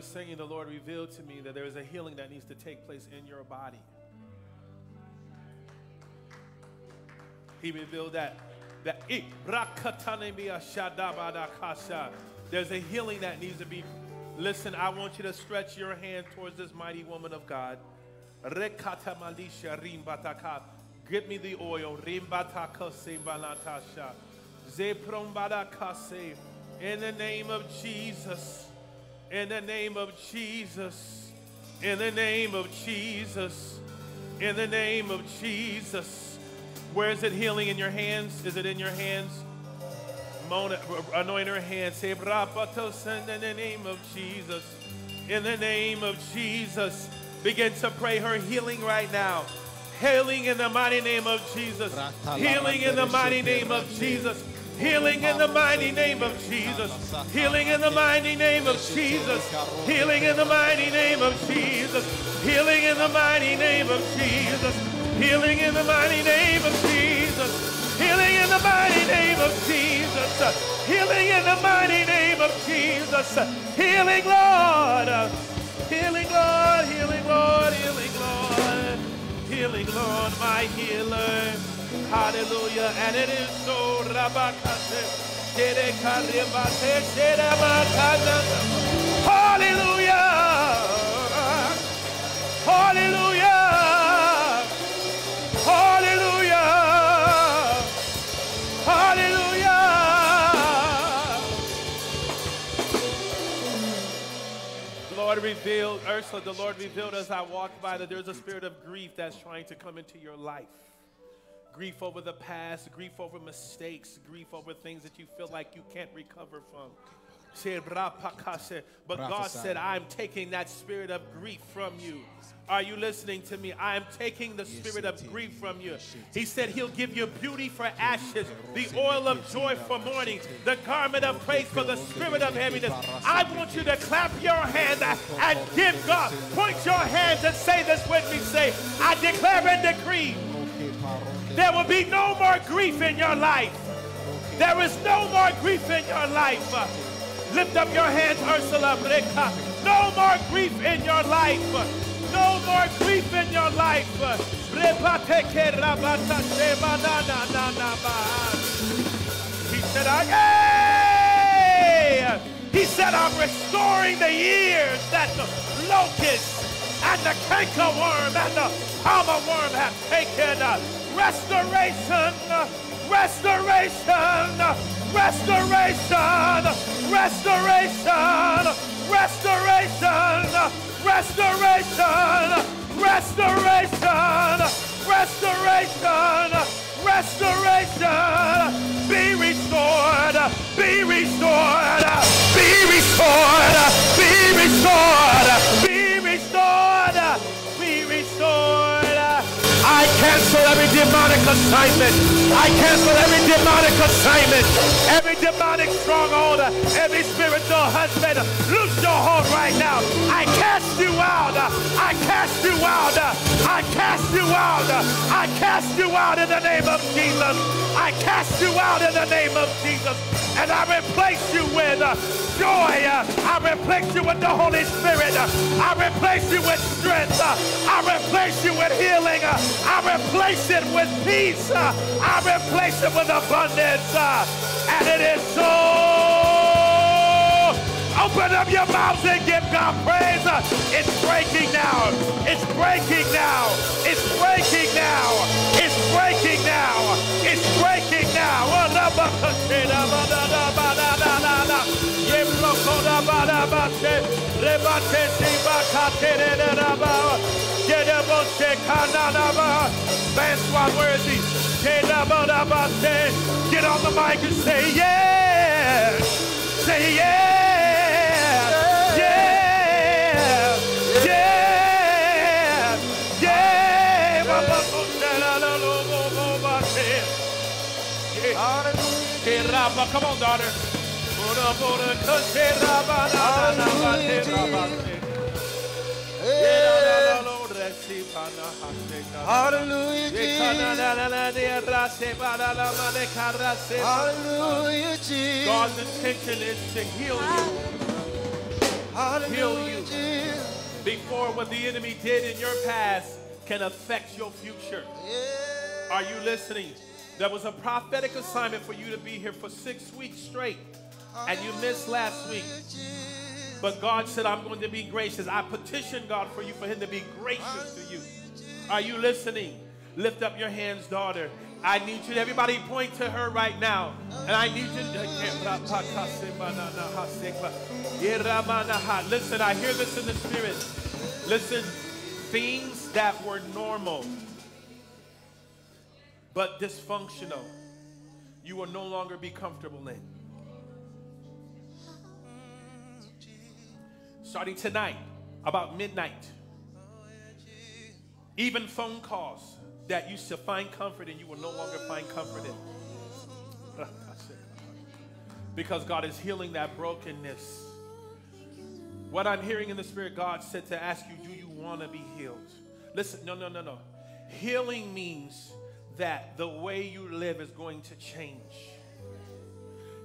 were singing, the Lord revealed to me that there is a healing that needs to take place in your body. He revealed that that there's a healing that needs to be. Listen, I want you to stretch your hand towards this mighty woman of God. Give me the oil. In the name of Jesus. In the name of Jesus. In the name of Jesus. In the name of Jesus. Where is it healing in your hands? Is it in your hands? Mona, anoint her hands. Say, "Brapatos," in the name of Jesus. In the name of Jesus. Begin to pray her healing right now. Healing in the mighty name of Jesus. Healing in the mighty name of Jesus. Healing in the mighty name of Jesus. Healing in the mighty name of Jesus. Healing in the mighty name of Jesus. Healing in the mighty name of Jesus. Healing in the mighty name of Jesus. Healing in the mighty name of Jesus. Healing in the mighty name of Jesus. Healing, Lord. Healing, Lord. Healing, Lord. Healing, Lord. Healing, Lord, my healer. Hallelujah. And it is so. Hallelujah. Hallelujah. Hallelujah. Hallelujah. Lord revealed, Ursula, the Lord revealed as I walked by that there's a spirit of grief that's trying to come into your life. Grief over the past, grief over mistakes, grief over things that you feel like you can't recover from. But God said, I'm taking that spirit of grief from you. Are you listening to me? I am taking the spirit of grief from you. He said he'll give you beauty for ashes, the oil of joy for mourning, the garment of praise for the spirit of heaviness. I want you to clap your hands and give God. Point your hands and say this with me. Say, I declare and decree there will be no more grief in your life. There is no more grief in your life. Lift up your hands, Ursula Breka. No more grief in your life. No more grief in your life. He said, I, he said, I'm restoring the years that the locust and the cankerworm and the palmer worm have taken. Uh, restoration, uh, restoration, uh, restoration, restoration, restoration, restoration, restoration, restoration, restoration. Be restored, be restored, be restored, be restored, agora. I cancel every demonic assignment. I cancel every demonic assignment. Every demonic stronghold. Every spiritual husband. Loose your hold right now. I cast you out. I cast you out. I cast you out. I cast you out in the name of Jesus. I cast you out in the name of Jesus. And I replace you with joy. I replace you with the Holy Spirit. I replace you with strength. I replace you with healing. I replace it with peace. I replace it with abundance. And it is so. Open up your mouths and give God praise. It's breaking now. It's breaking now. It's breaking now. It's breaking now. It's breaking now. Rabarabate, Rebate, Tibakate, Rabba, Get on the mic and say, yeah, say, yeah. Come on, daughter. Hallelujah, Jesus. Hallelujah, Jesus. God's intention is to heal you Hallelujah, you. Jesus. before what the enemy did in your past can affect your future. Yeah. Are you listening? There was a prophetic assignment for you to be here for six weeks straight, and you missed last week. But God said, I'm going to be gracious. I petition God for you, for Him to be gracious to you. Are you listening? Lift up your hands, daughter. I need you, everybody point to her right now. And I need you to. Listen, I hear this in the spirit. Listen, things that were normal but dysfunctional, you will no longer be comfortable in. Starting tonight, about midnight, even phone calls that used to find comfort in, you will no longer find comfort in. because God is healing that brokenness. What I'm hearing in the Spirit, God said to ask you, do you want to be healed? Listen, no, no, no, no. Healing means that the way you live is going to change.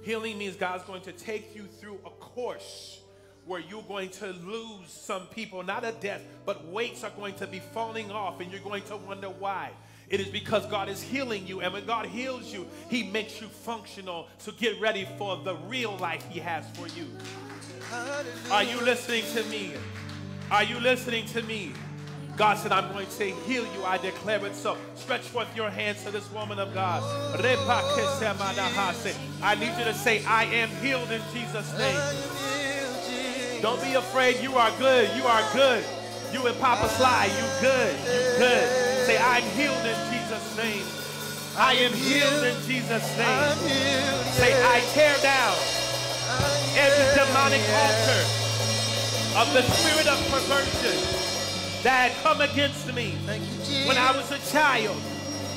Healing means God's going to take you through a course where you're going to lose some people, not a death, but weights are going to be falling off, and you're going to wonder why. It is because God is healing you, and when God heals you, He makes you functional. So get ready for the real life He has for you. Are you listening to me? Are you listening to me? God said, I'm going to heal you. I declare it so. Stretch forth your hands to this woman of God. I need you to say, I am healed in Jesus' name. Don't be afraid. You are good. You are good. You and Papa Sly, you good. You good. Say, I'm healed in Jesus' name. I am healed in Jesus' name. Say, I tear down every demonic altar of the spirit of perversion that had come against me when I was a child.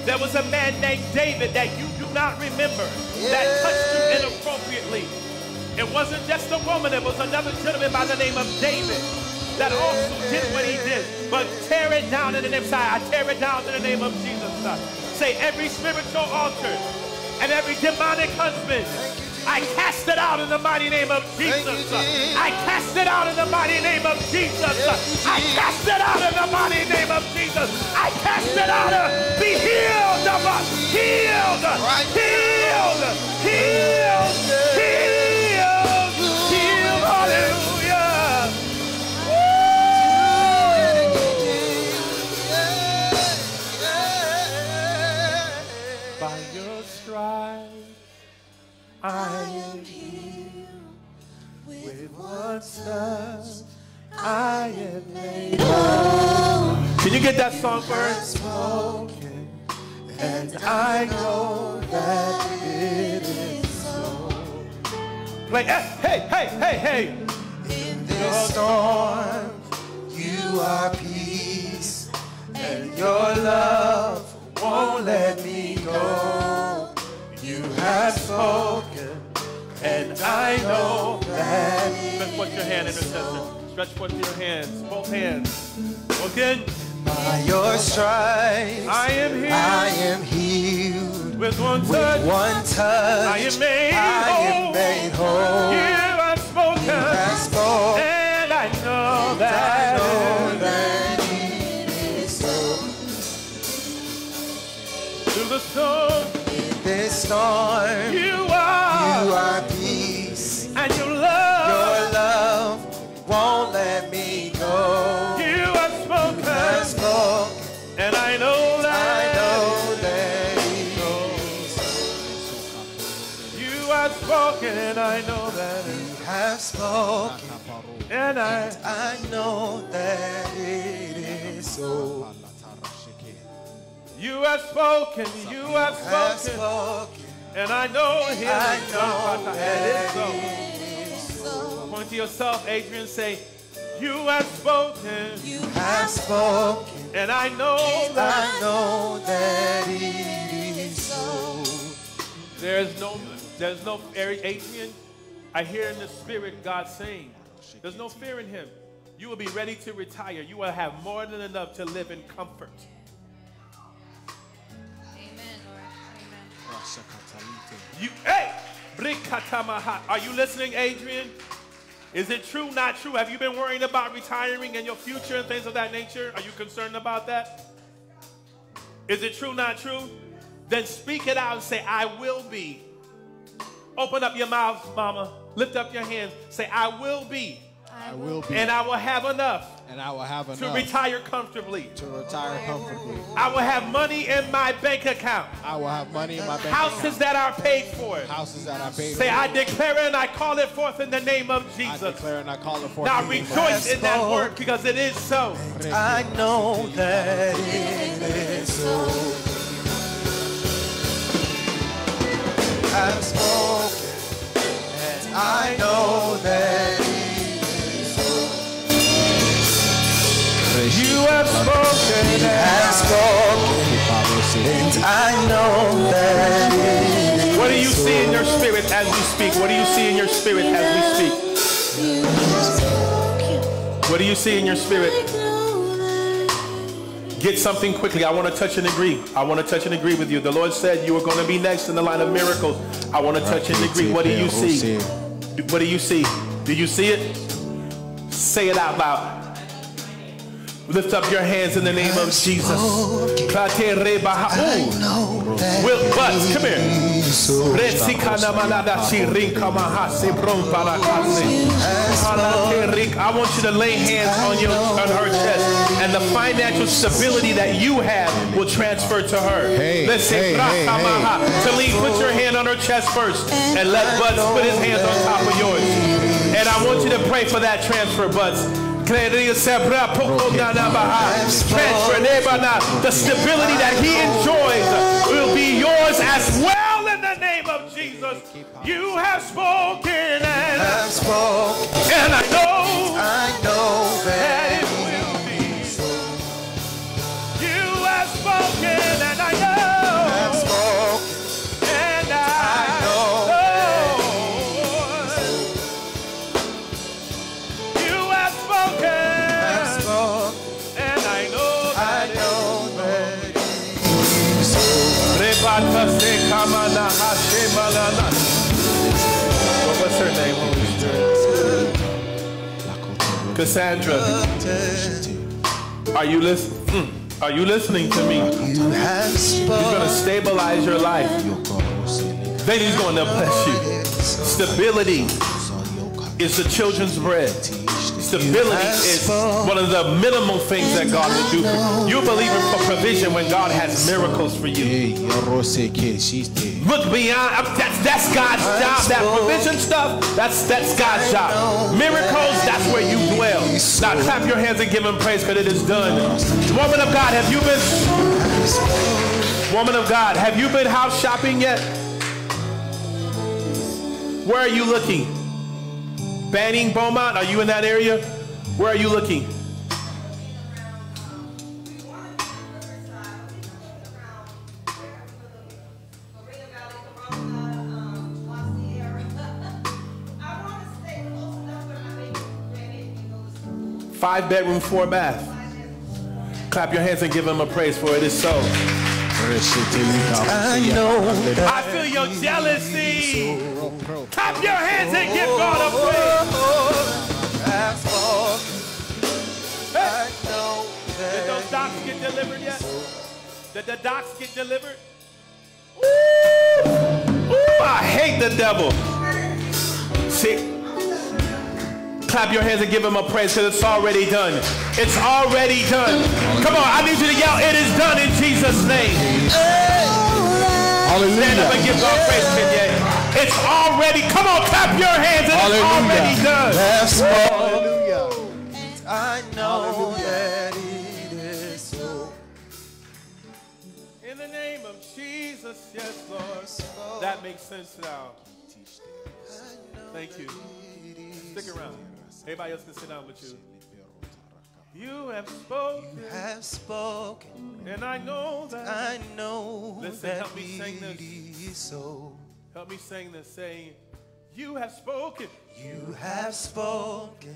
There was a man named David that you do not remember that touched you inappropriately. It wasn't just a woman, it was another gentleman by the name of David that also did what he did. But tear it down in the name, of I tear it down in the name of Jesus. Say every spiritual altar and every demonic husband I cast it out in the mighty name of Jesus. I cast it out in the mighty name of Jesus. I cast it out in the mighty name of Jesus. I cast it out. Be healed. Healed. Uh, healed. Uh, healed. Healed. I am healed with one touch. I am made whole. Can you get that song first? Spoken, and I know that it is so. Play, hey, hey, hey, hey, hey. In this storm, you are peace, and your love won't let me go. Have spoken, and I know that. Stretch forth your hand, intercessor. Stretch forth your hands, both hands. Again. By your stripes, I am healed. I am healed. With one touch, With one touch, I am made I whole. am made whole. You have spoken, You have spoken, and I know that. I know that it is so. Through the This storm, you are, you are peace. and your love. Your love won't let me go. you have spoken, Have spoken, and I know that. I know that it You have spoken, and I know that. it- is. Have spoken, And I, I know that it is so. You have spoken, you have spoken, spoken, and I know healing. I know it's so. so. Point to yourself, Adrian. Say, You have spoken, you Have spoken, and I know I that know that it is so. there's no, there's no, Adrian. I hear in the spirit God saying, There's no fear in Him. You will be ready to retire. You will have more than enough to live in comfort. You, hey, Brikatamaha. Are you listening, Adrian? Is it true, not true? Have you been worrying about retiring and your future and things of that nature? Are you concerned about that? Is it true, not true? Then speak it out and say, I will be. Open up your mouth, mama. Lift up your hands. Say, I will be. I will be, And I will have enough and I will have to retire comfortably. to retire comfortably. I will have money in my bank account. I will have money in my bank Houses that are paid for. houses that are paid Say, for. Say, I declare and I call it forth in the name of Jesus. I Jesus. declare and I call it forth. Now in the name of rejoice in that word because it is so. I know that it is so. I've spoken, and I know that You have spoken, spoken, and I know that What do you see in your spirit as we speak? What do you see in your spirit as we speak? What do you see in your spirit? Get something quickly. I want to touch and agree. I want to touch and agree with you. The Lord said you were going to be next in the line of miracles. I want to touch and agree. What do you see? What do you see? Do you see it? Say it out loud. Lift up your hands in the name of Jesus. Kate reba ha- Ooh. Will Butts, come here. Retsikana malada shi rinka mahasi bron parakase. Halate rik- I want you to lay hands on your on her chest, and the financial stability that you have will transfer to her. Hey, Let's say, hey, hey, "Braka hey." maha." Talib, put your hand on her chest first, and let Butts put his hands on top of yours. And I want you to pray for that transfer, Butts. The stability that he enjoys will be yours as well in the name of Jesus. You have spoken, and, have spoken, and I know I know that Cassandra, are you listening? Hmm, are you listening to me? He's going to stabilize your life. Then he's going to bless you. Stability is the children's bread. Stability is one of the minimal things that God will do. For you You believe in for provision when God has miracles for you. Look beyond. That's that's God's job. That provision stuff. That's that's God's job. Miracles. That's where you dwell. Now clap your hands and give Him praise because it is done. Woman of God, have you been? Woman of God, have you been house shopping yet? Where are you looking? Banning, Beaumont. Are you in that area? Where are you looking? Five bedroom, four bath. Clap your hands and give Him a praise for it is so. I know I feel your jealousy. Clap your hands and give God a praise. know Did those docs get delivered yet? Did the docs get delivered? Ooh, ooh, I hate the devil. See, clap your hands and give him a praise because it's already done. It's already done. Come on, I need you to yell, it is done in Jesus' name. Stand up and give God praise, Kanye. It's already, come on, clap your hands. It's already done. have spoken. Hallelujah. I know that it is so. In the name of Jesus, yes, Lord. That makes sense now. Thank you. Stick around. Everybody else can sit down with you. You have spoken, You Have spoken. and I know that. I know Listen, that help me sing it this. is so. Help me sing this, saying, You have spoken, You have spoken,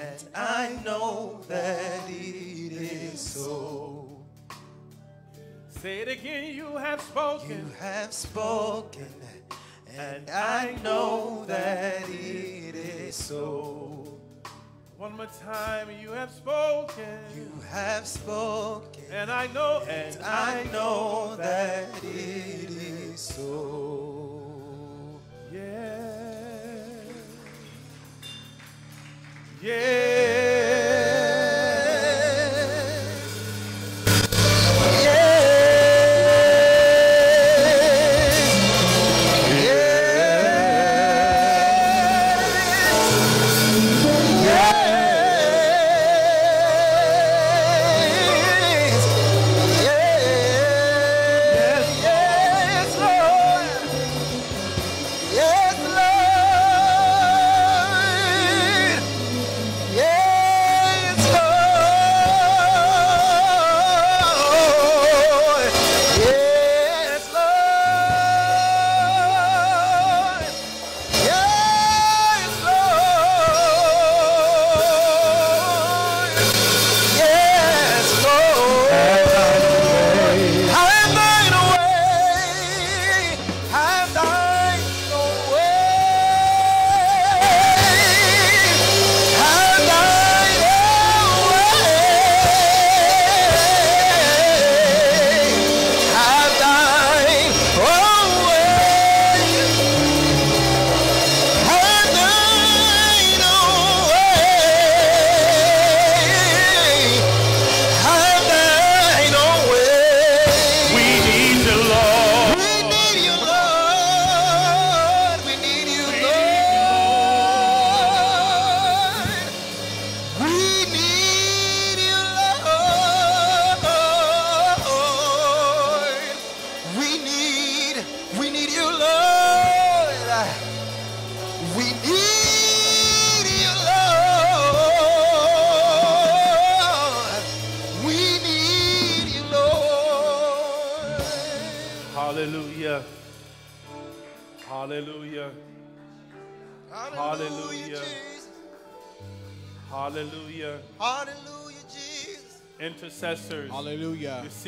and I know that it is so. Say it again, you have spoken. You have spoken, and I know that it is so. One more time, you have spoken. You have spoken, and I know, and I know that it is so. Yeah. Yeah.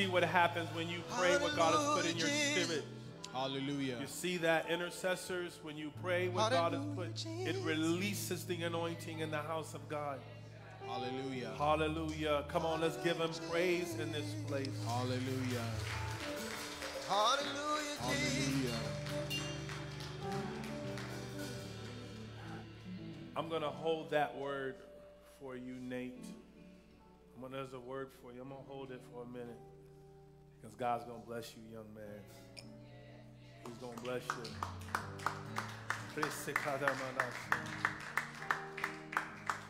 See what happens when you pray what God has put in your spirit. Hallelujah. You see that intercessors, when you pray what God has put, it releases the anointing in the house of God. Hallelujah. Hallelujah. Come on, let's give him praise in this place. Hallelujah. Hallelujah, Hallelujah. I'm going to hold that word for you, Nate. I'm gonna, there's a word for you. I'm going to hold it for a minute because God's going to bless you, young man. He's going to bless you.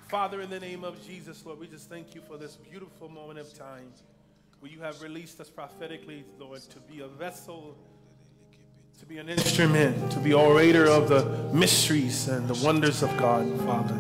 Father, in the name of Jesus, Lord, we just thank you for this beautiful moment of time where you have released us prophetically, Lord, to be a vessel to be an instrument, to be orator of the mysteries and the wonders of God, Father.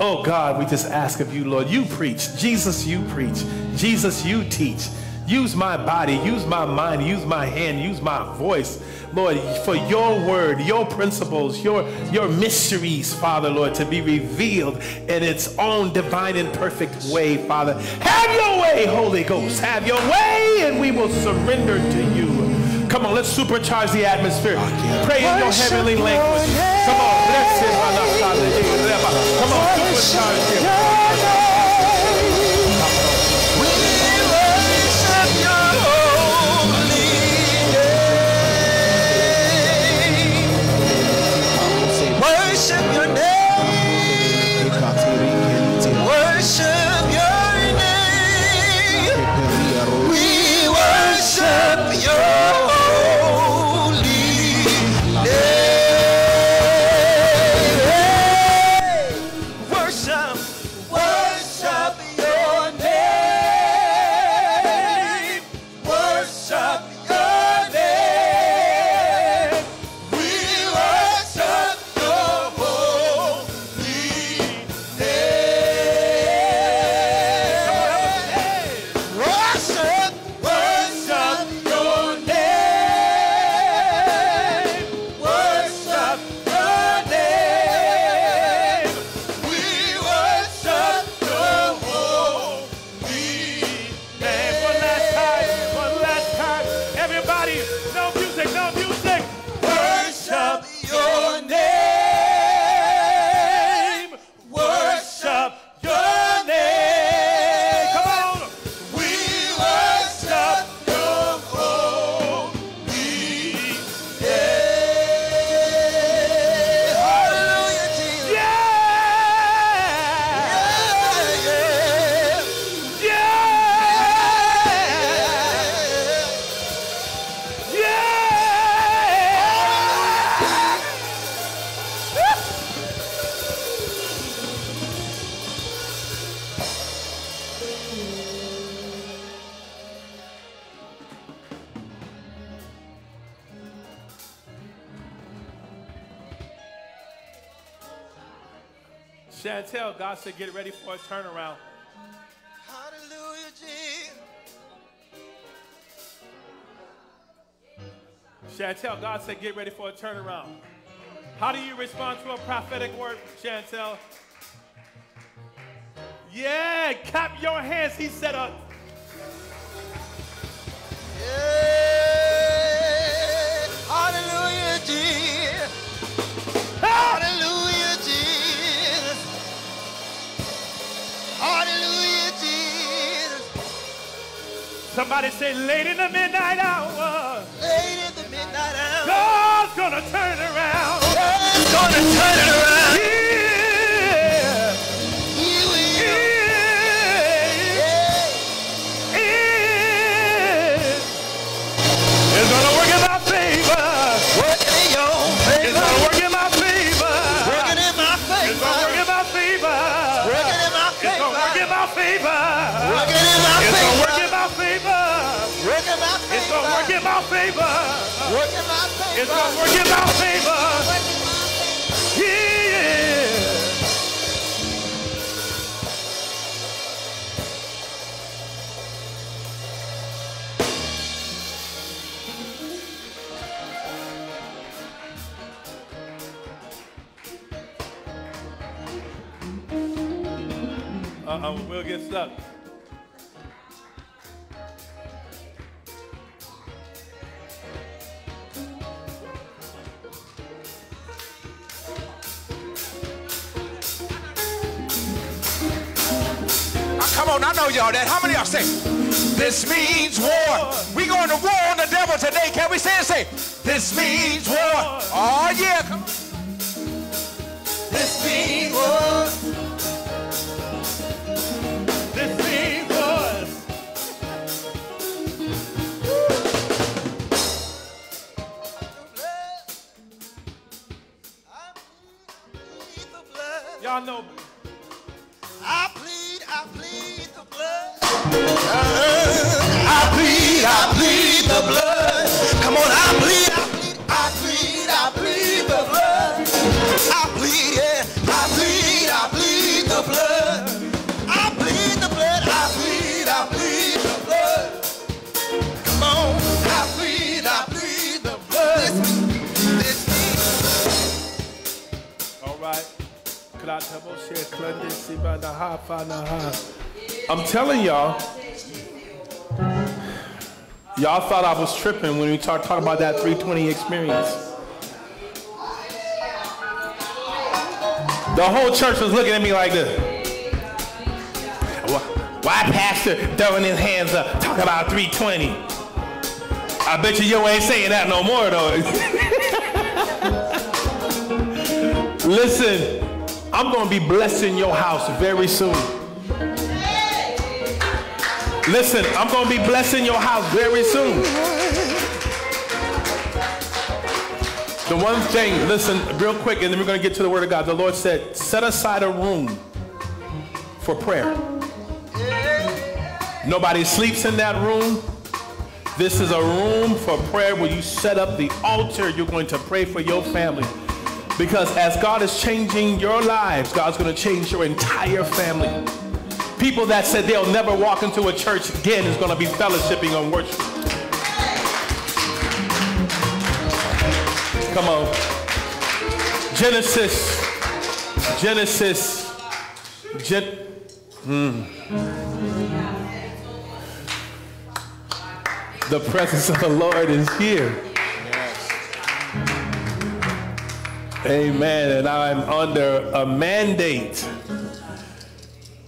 Oh God, we just ask of you, Lord, you preach. Jesus, you preach. Jesus, you teach. Use my body, use my mind, use my hand, use my voice, Lord, for your word, your principles, your, your mysteries, Father, Lord, to be revealed in its own divine and perfect way, Father. Have your way, Holy Ghost. Have your way, and we will surrender to you. Come on, let's supercharge the atmosphere. Pray in your heavenly language. Come on, bless him. Come on, supercharge him. Get ready for a turnaround. Hallelujah, Jesus. Chantel, God said, get ready for a turnaround. How do you respond to a prophetic word, Chantel? Yeah, clap your hands. He said, uh, somebody say, late in the midnight hour, Late in the midnight hour. God's gonna turn around. God's gonna turn it around. Yeah, yeah, Yeah. It's gonna work in my favor. Working in your It's gonna work in my favor. Working in my It's gonna work favor. in my favor. Working in my It's gonna work in my favor. Working in my It's gonna work in my favor. It's gonna work in my favor. Working my favor. It's gonna work in my favor. Yeah. Uh-oh, we'll get stuck. Y'all that. How many y'all say, this means war? We going to war on the devil today. Can we say it? Say, this means war. Oh, yeah. Come on. This means war. This means war. Y'all know. I plead, I plead the blood. Come on, I plead, I plead, I plead, the blood. I plead, yeah, I plead, I plead the blood. I plead the blood, I plead, I plead the blood. Come on, I plead, I plead the blood. This means All right. I'm telling y'all, y'all thought I was tripping when we start talking about that 320 experience. The whole church was looking at me like this. Why, pastor throwing his hands up, talking about 320? I bet you you ain't saying that no more though. Listen, I'm going to be blessing your house very soon. Listen, I'm going to be blessing your house very soon. The one thing, listen, real quick, and then we're going to get to the Word of God. The Lord said, set aside a room for prayer. Nobody sleeps in that room. This is a room for prayer where you set up the altar. You're going to pray for your family. Because as God is changing your lives, God's going to change your entire family. People that said they'll never walk into a church again is going to be fellowshipping on worship. Come on. Genesis. Genesis. Gen- Hmm. The presence of the Lord is here. Amen. And I'm under a mandate.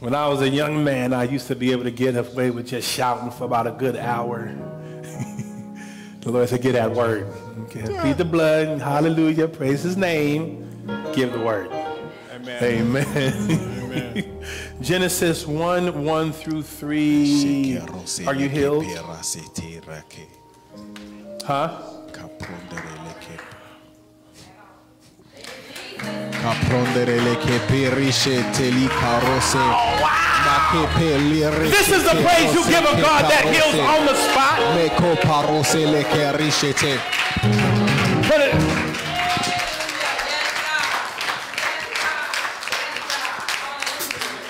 When I was a young man, I used to be able to get away with just shouting for about a good hour. the Lord said, Get that word. Okay. Feed the blood. Hallelujah. Praise his name. Give the word. Amen. Amen. Genesis 1 1 through 3. Are you healed? Huh? Oh, this is the praise you give a God that heals on the spot. Put it.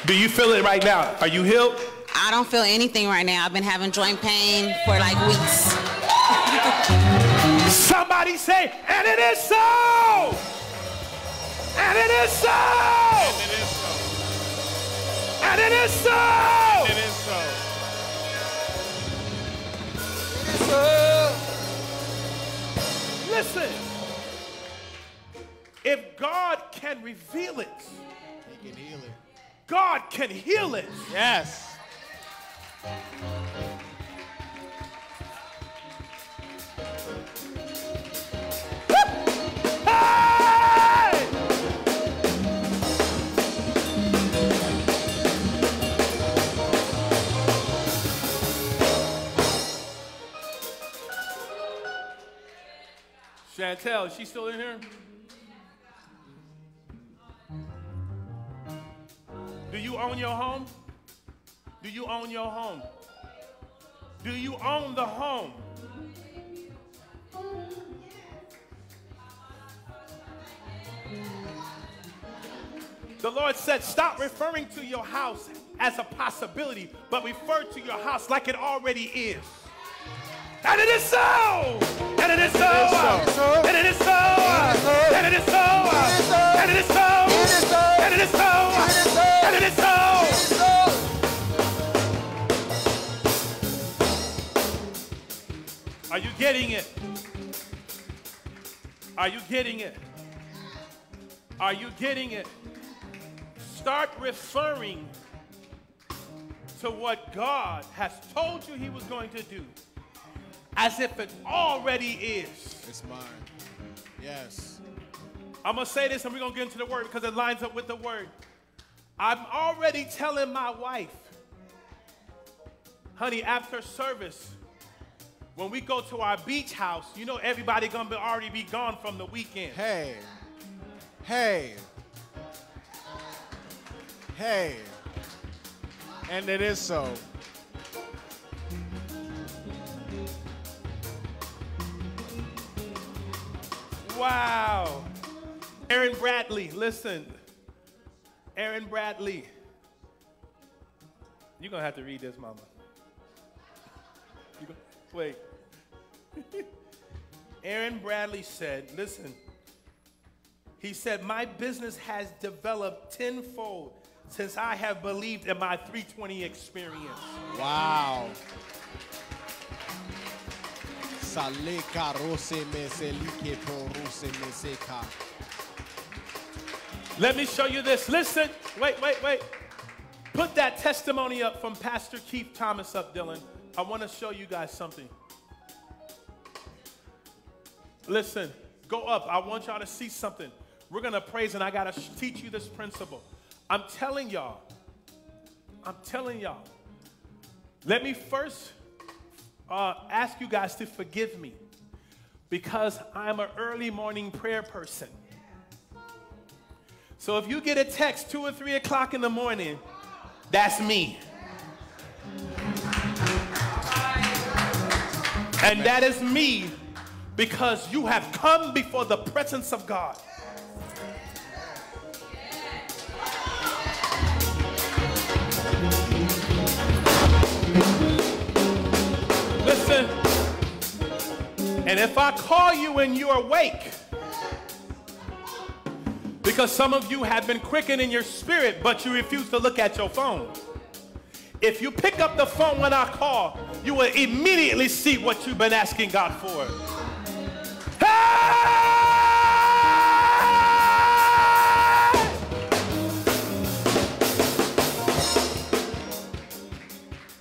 Do you feel it right now? Are you healed? I don't feel anything right now. I've been having joint pain for like weeks. Somebody say, and it is so! And it is so! And It is so. And it is so! It is so. Listen. If God can reveal it, He can heal it. God can heal it. Yes. Chantel, is she still in here? Do you own your home? Do you own your home? Do you own the home? The Lord said, stop referring to your house as a possibility, but refer to your house like it already is. And it is so! And it is so! And it is so! And it is so! And it is so! And it is so! And it is so! Are you getting it? Are you getting it? Are you getting it? Start referring to what God has told you He was going to do as if it already is. It's mine. Yes. I'm going to say this and we're going to get into the word because it lines up with the word. I'm already telling my wife, honey, after service, when we go to our beach house, you know everybody going to be already be gone from the weekend. Hey. Hey. Hey. And it is so. Wow. Aaron Bradley, listen. Aaron Bradley. You're going to have to read this, mama. You go, wait. Aaron Bradley said, listen. He said, My business has developed tenfold since I have believed in my 320 experience. Wow. Saleka rose me selike poruse me seka. Let me show you this. Listen. Wait, wait, wait. Put that testimony up from Pastor Keith Thomas up, Dylan. I want to show you guys something. Listen, go up. I want y'all to see something. We're going to praise, and I got to teach you this principle. I'm telling y'all, I'm telling y'all. Let me first uh, ask you guys to forgive me because I'm an early morning prayer person. So if you get a text two or three o'clock in the morning, that's me. And that is me because you have come before the presence of God. And if I call you and you're awake, because some of you have been quickened in your spirit, but you refuse to look at your phone. If you pick up the phone when I call, you will immediately see what you've been asking God for. Hey!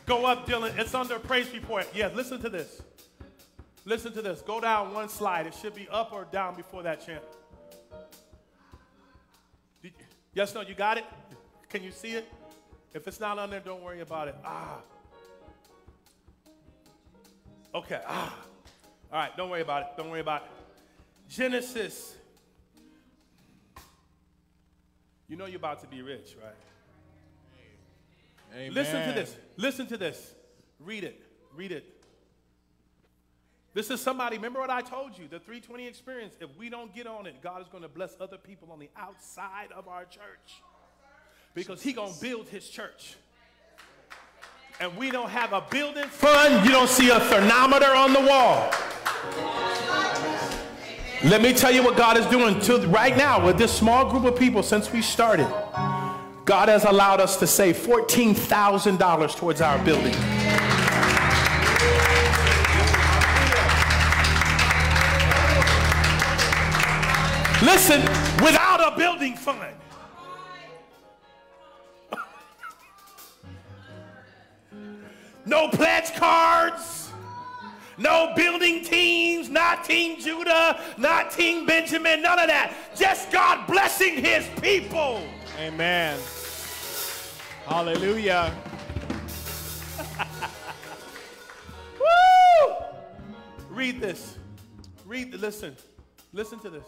Go up, Dylan. It's under praise report. Yeah, listen to this. Listen to this. Go down one slide. It should be up or down before that chant. Did- Yes, no, you got it? Can you see it? If it's not on there, don't worry about it. Ah. Okay. Ah. All right, don't worry about it. Don't worry about it. Genesis. You know you're about to be rich, right? Amen. Listen to this. Listen to this. Read it. Read it. This is somebody, remember what I told you, the 320 experience. If we don't get on it, God is going to bless other people on the outside of our church. Because he gonna build his church. And we don't have a building fund, you don't see a thermometer on the wall. Let me tell you what God is doing to right now with this small group of people since we started. God has allowed us to save $14,000 towards our building. Listen, without a building fund. no pledge cards, no building teams, not Team Judah, not Team Benjamin, none of that. Just God blessing his people. Amen. Hallelujah. Woo! Read this. Read, listen. Listen to this.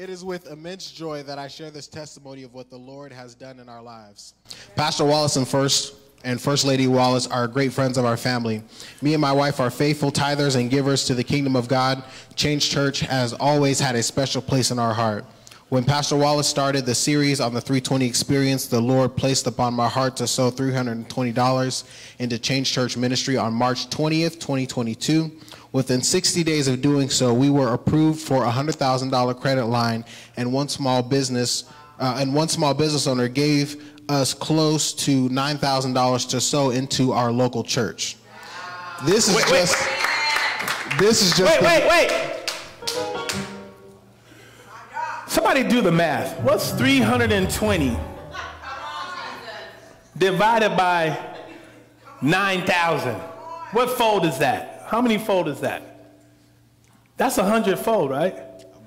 It is with immense joy that I share this testimony of what the Lord has done in our lives. Pastor Wallace and First and First Lady Wallace are great friends of our family. Me and my wife are faithful tithers and givers to the kingdom of God. Change Church has always had a special place in our heart. When Pastor Wallace started the series on the 320 experience, the Lord placed upon my heart to sow $320 into Change Church ministry on March 20th, 2022. Within 60 days of doing so, we were approved for a $100,000 credit line, and one small business uh, and one small business owner gave us close to $9,000 to sow into our local church. This is Wait, wait, just this is just Wait, the- wait, wait. Somebody do the math. What's 320 divided by 9,000? What fold is that? How many fold is that? That's a 100 fold, right?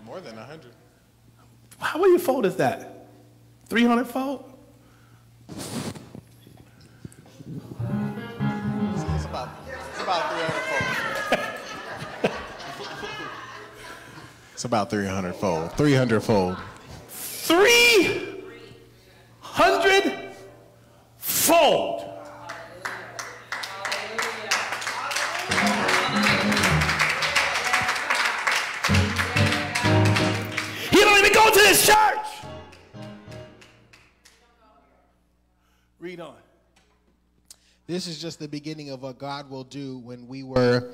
more than 100. How many fold is that? 300 fold? It's about, it's about 300 it's about 300 fold. 300 fold. 300 fold. He don't even go to this church. Read on. This is just the beginning of what God will do when we were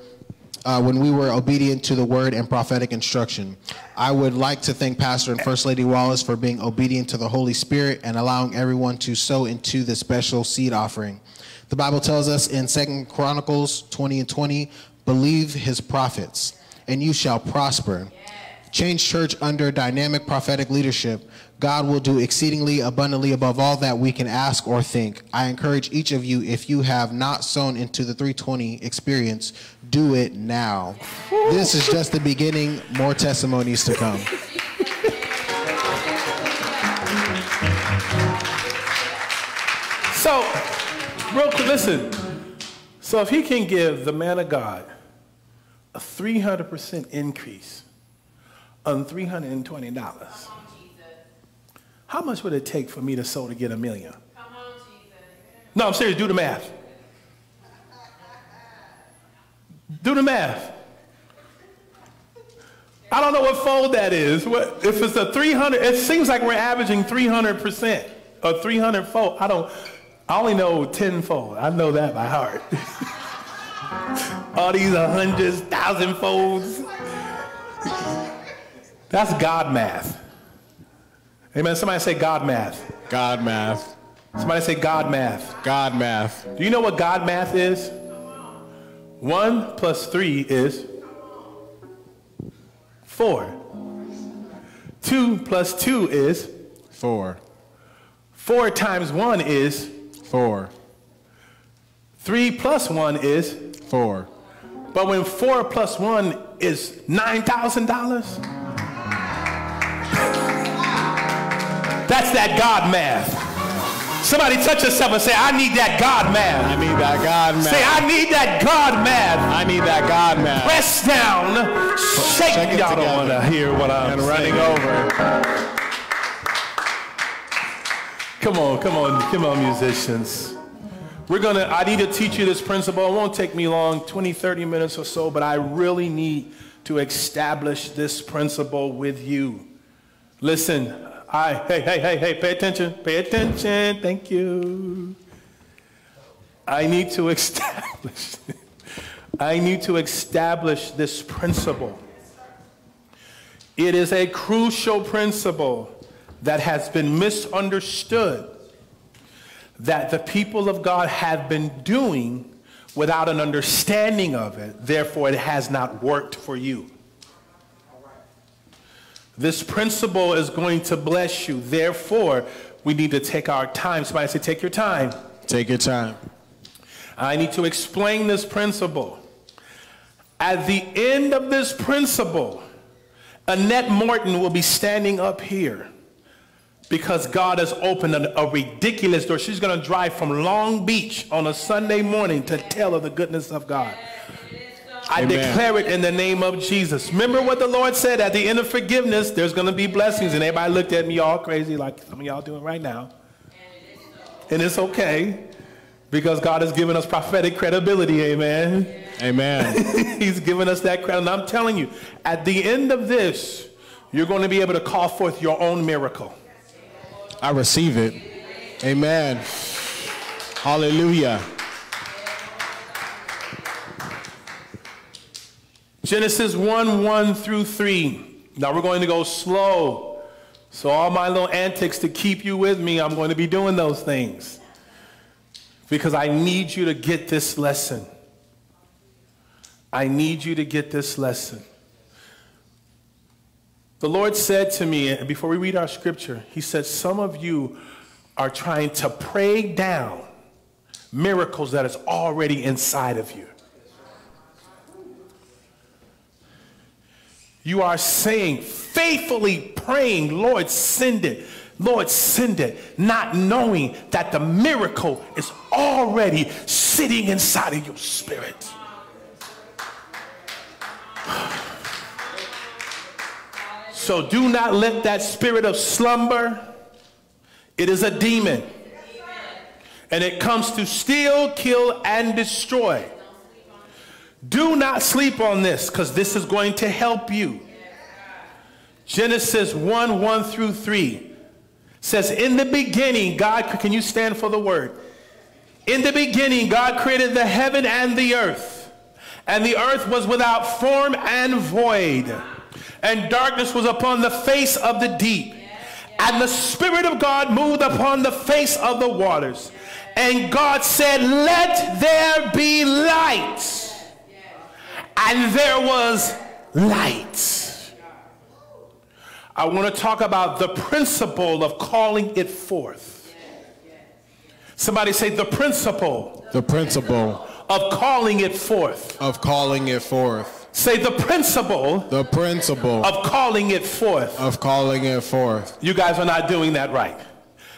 uh, when we were obedient to the word and prophetic instruction. I would like to thank Pastor and First Lady Wallace for being obedient to the Holy Spirit and allowing everyone to sow into the special seed offering. The Bible tells us in Second Chronicles 20 and 20, believe his prophets, and you shall prosper. Change Church under dynamic prophetic leadership, God will do exceedingly abundantly above all that we can ask or think. I encourage each of you, if you have not sown into the 320 experience, do it now. This is just the beginning, more testimonies to come. So, real quick, listen. So, if he can give the man of God a 300% increase on $320, how much would it take for me to sow to get a million? No, I'm serious. Do the math. Do the math. I don't know what fold that is. What, if it's a 300, it seems like we're averaging 300% or 300 fold. I don't, I only know 10 fold. I know that by heart. All these hundreds, thousand folds. That's God math. Amen. Somebody say God math. God math. Somebody say God math. God math. Do you know what God math is? One plus three is four. Two plus two is Four. four times one is Four. three plus one is. Four. But when four plus one is nine thousand dollars, that's that God math. Somebody touch yourself and say, "I need that God math." I need that God math. Say, "I need that God math." I need that God math. press down, shake. It Y'all don't want to hear what I'm And running saying. over. Come on, come on, come on, musicians. We're gonna, I need to teach you this principle. It won't take me long, 20, 30 minutes or so, but I really need to establish this principle with you. Listen, I, hey, hey, hey, hey, pay attention, pay attention, thank you. I need to establish, I need to establish this principle. It is a crucial principle that has been misunderstood that the people of God have been doing without an understanding of it. Therefore, it has not worked for you. This principle is going to bless you. Therefore, we need to take our time. Somebody say, take your time. Take your time. I need to explain this principle. At the end of this principle, Annette Morton will be standing up here because God has opened a, a ridiculous door. She's going to drive from Long Beach on a Sunday morning to tell of the goodness of God. I Amen. declare it in the name of Jesus. Remember what the Lord said at the end of forgiveness, there's going to be blessings. And everybody looked at me all crazy like some of y'all doing right now. And it's okay because God has given us prophetic credibility. Amen. Amen. He's given us that credit. And I'm telling you, at the end of this, you're going to be able to call forth your own miracle. I receive it. Amen. Hallelujah. Genesis 1 1 through 3. Now we're going to go slow. So, all my little antics to keep you with me, I'm going to be doing those things. Because I need you to get this lesson. I need you to get this lesson. The Lord said to me, before we read our scripture, He said, Some of you are trying to pray down miracles that is already inside of you. You are saying, faithfully praying, Lord, send it. Lord, send it, not knowing that the miracle is already sitting inside of your spirit. So do not let that spirit of slumber, it is a demon. And it comes to steal, kill, and destroy. Do not sleep on this because this is going to help you. Genesis 1 1 through 3 says, In the beginning, God, can you stand for the word? In the beginning, God created the heaven and the earth, and the earth was without form and void, and darkness was upon the face of the deep. And the Spirit of God moved upon the face of the waters. And God said, Let there be light and there was light. I want to talk about the principle of calling it forth. Somebody say the principle The principle of calling it forth. of calling it forth. Say the principle The principle of calling it forth. of calling it forth. You guys are not doing that right.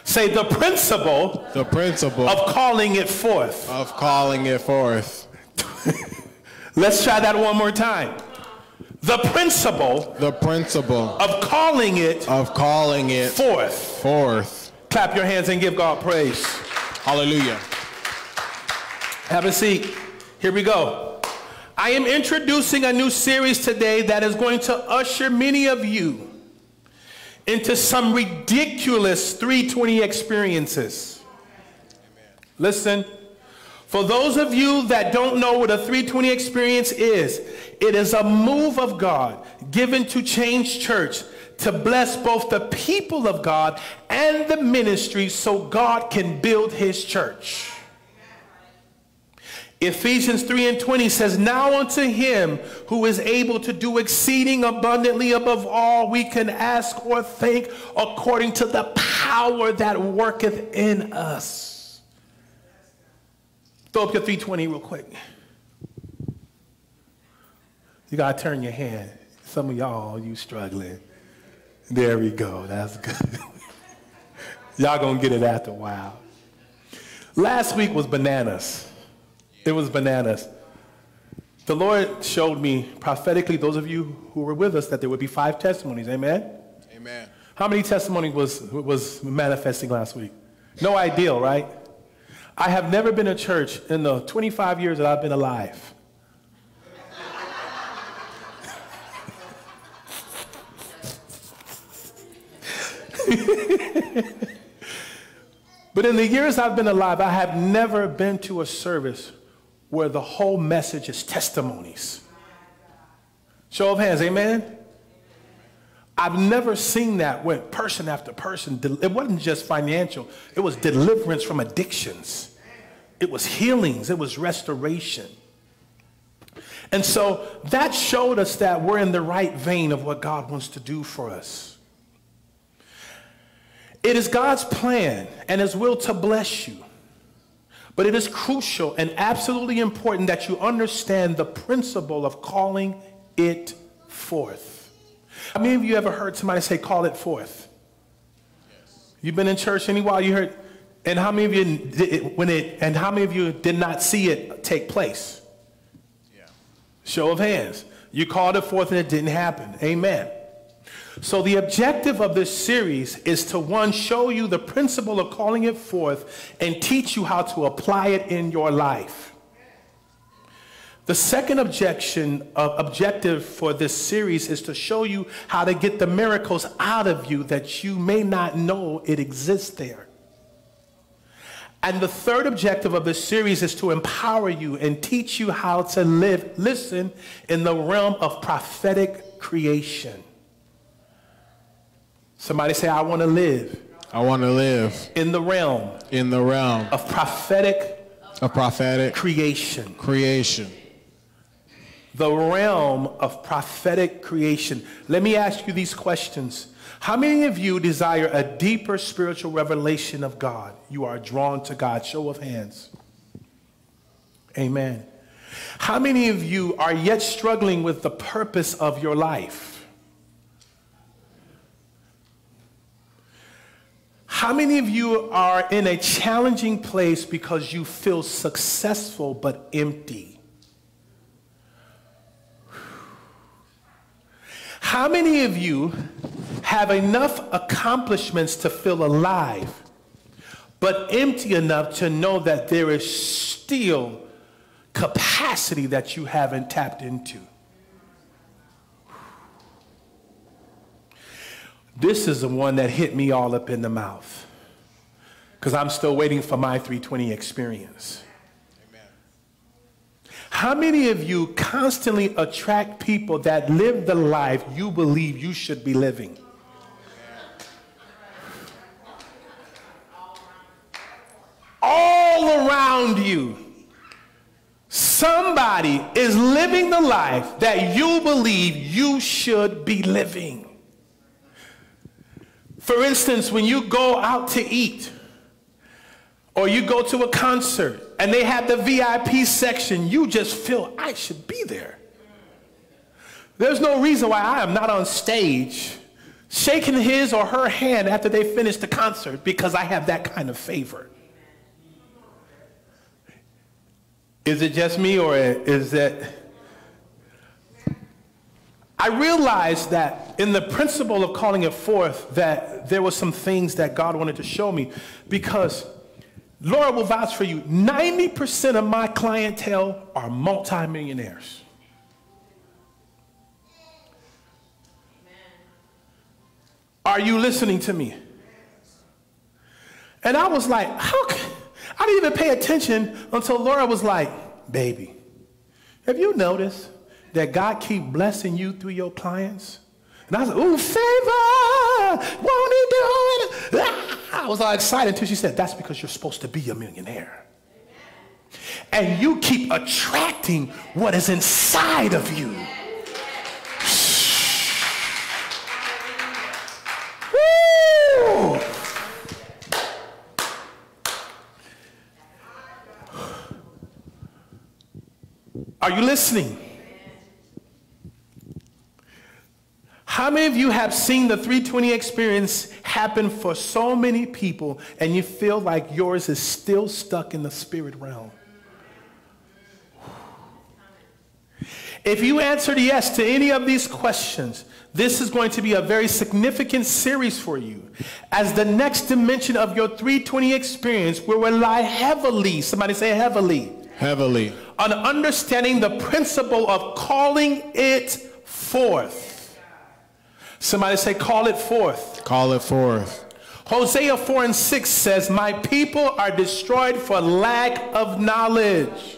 Say the principle The principle of calling it forth. of calling it forth. Let's try that one more time. The principle The principle of calling it of calling it forth. forth. Clap your hands and give God praise. Hallelujah. Have a seat. Here we go. I am introducing a new series today that is going to usher many of you into some ridiculous 320 experiences. Listen, for those of you that don't know what a 320 experience is, it is a move of God given to Change Church to bless both the people of God and the ministry so God can build his church. Ephesians 3 and 20 says, Now unto him who is able to do exceeding abundantly above all we can ask or think, according to the power that worketh in us. Throw up your 320 real quick. You gotta turn your hand. Some of y'all, you struggling. There we go. That's good. y'all gonna get it after a while. Last week was bananas. It was bananas. The Lord showed me prophetically, those of you who were with us, that there would be five testimonies. Amen? Amen. How many testimonies was, was manifesting last week? No ideal, right? I have never been a church in the 25 years that I've been alive. but in the years I've been alive, I have never been to a service where the whole message is testimonies. Show of hands, amen? I've never seen that when person after person, it wasn't just financial, it was deliverance from addictions, it was healings, it was restoration. And so that showed us that we're in the right vein of what God wants to do for us. It is God's plan and His will to bless you. But it is crucial and absolutely important that you understand the principle of calling it forth. How many of you ever heard somebody say, call it forth? You've been in church any while, you heard, and how many of you did, when it, and how many of you did not see it take place? Show of hands. You called it forth and it didn't happen. Amen. So, the objective of this series is to one, show you the principle of calling it forth and teach you how to apply it in your life. The second objection, uh, objective for this series is to show you how to get the miracles out of you that you may not know it exists there. And the third objective of this series is to empower you and teach you how to live, listen, in the realm of prophetic creation. Somebody say, I want to live I want to live in the realm in the realm of prophetic of prophetic creation. creation. The realm of prophetic creation. Let me ask you these questions. How many of you desire a deeper spiritual revelation of God? You are drawn to God. Show of hands. Amen. How many of you are yet struggling with the purpose of your life? How many of you are in a challenging place because you feel successful but empty? How many of you have enough accomplishments to feel alive, but empty enough to know that there is still capacity that you haven't tapped into? This is the one that hit me all up in the mouth because I'm still waiting for my 320 experience. How many of you constantly attract people that live the life you believe you should be living? All around you, somebody is living the life that you believe you should be living. For instance, when you go out to eat, or you go to a concert and they have the VIP section, you just feel I should be there. There's no reason why I am not on stage shaking his or her hand after they finish the concert because I have that kind of favor. Is it just me or is that? I realized that in the principle of calling it forth that there were some things that God wanted to show me because Laura will vouch for you. 90% of my clientele are multimillionaires. Are you listening to me? And I was like, how can, I didn't even pay attention until Laura was like, baby, have you noticed that God keep blessing you through your clients? And I was like, ooh, favor, won't he do it? Ah! I was all excited until she said, that's because you're supposed to be a millionaire. And you keep attracting what is inside of you. Are you listening? How many of you have seen the 320 experience happen for so many people and you feel like yours is still stuck in the spirit realm? If you answered yes to any of these questions, this is going to be a very significant series for you. As the next dimension of your 320 experience will rely heavily, somebody say heavily, Heavily. on understanding the principle of calling it forth. Somebody say, call it forth. Call it forth. Hosea 4 and 6 says, My people are destroyed for lack of knowledge.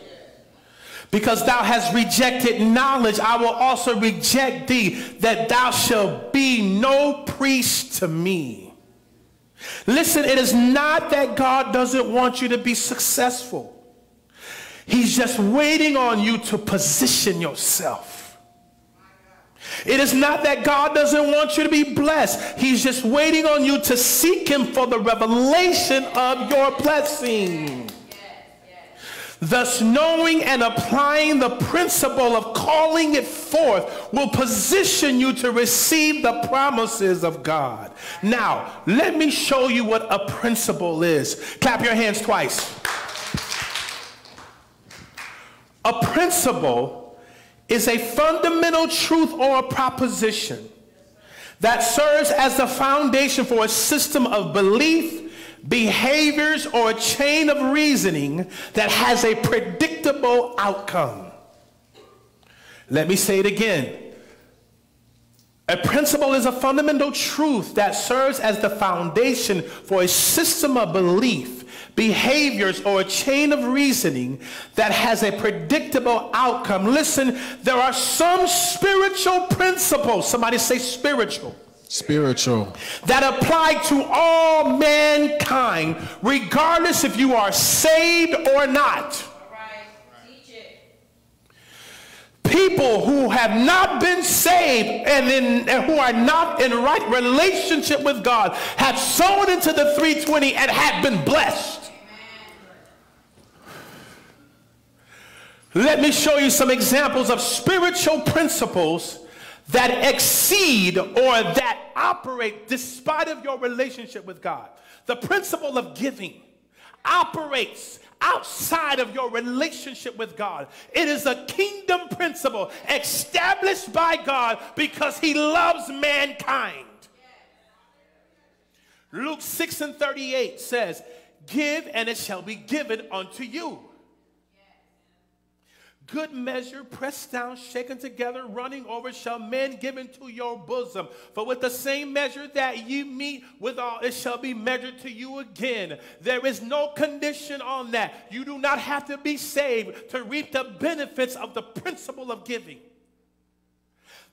Because thou hast rejected knowledge, I will also reject thee, that thou shalt be no priest to me. Listen, it is not that God doesn't want you to be successful. He's just waiting on you to position yourself. It is not that God doesn't want you to be blessed. He's just waiting on you to seek Him for the revelation of your blessing. Thus, knowing and applying the principle of calling it forth will position you to receive the promises of God. Now, let me show you what a principle is. Clap your hands twice. A principle is a fundamental truth or a proposition that serves as the foundation for a system of belief, behaviors, or a chain of reasoning that has a predictable outcome. Let me say it again. A principle is a fundamental truth that serves as the foundation for a system of belief, behaviors, or a chain of reasoning that has a predictable outcome. Listen, there are some spiritual principles, somebody say spiritual, Spiritual. that apply to all mankind, regardless if you are saved or not. Teach it. People who have not been saved and, in, and who are not in right relationship with God have sown into the 320 and have been blessed. Let me show you some examples of spiritual principles that exceed or that operate despite of your relationship with God. The principle of giving operates outside of your relationship with God. It is a kingdom principle established by God because he loves mankind. Luke 6 and 38 says, Give and it shall be given unto you. Good measure, pressed down, shaken together, running over, shall men give into your bosom. For with the same measure that ye meet withal, it shall be measured to you again. There is no condition on that. You do not have to be saved to reap the benefits of the principle of giving.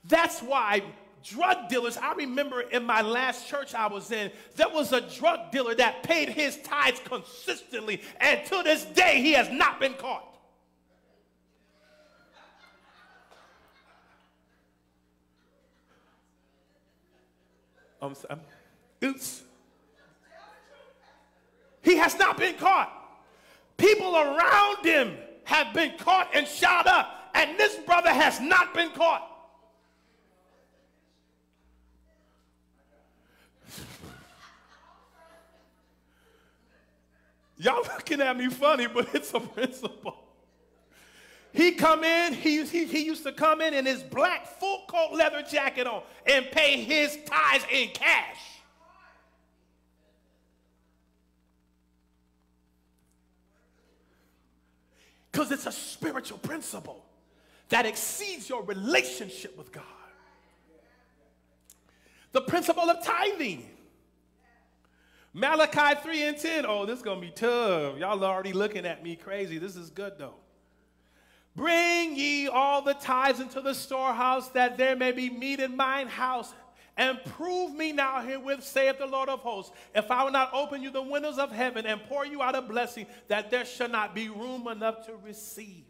That's why drug dealers, I remember in my last church I was in, there was a drug dealer that paid his tithes consistently, and to this day he has not been caught. I'm sorry. Oops. He has not been caught. People around him have been caught and shot up, and this brother has not been caught. Y'all looking at me funny, but it's a principle. He come in, he, he, he used to come in in his black full coat leather jacket on and pay his tithes in cash. Because it's a spiritual principle that exceeds your relationship with God. The principle of tithing. Malachi 3 and 10. Oh, this is going to be tough. Y'all are already looking at me crazy. This is good though. Bring ye all the tithes into the storehouse, that there may be meat in mine house. And prove me now herewith, saith the Lord of hosts, if I will not open you the windows of heaven and pour you out a blessing, that there shall not be room enough to receive.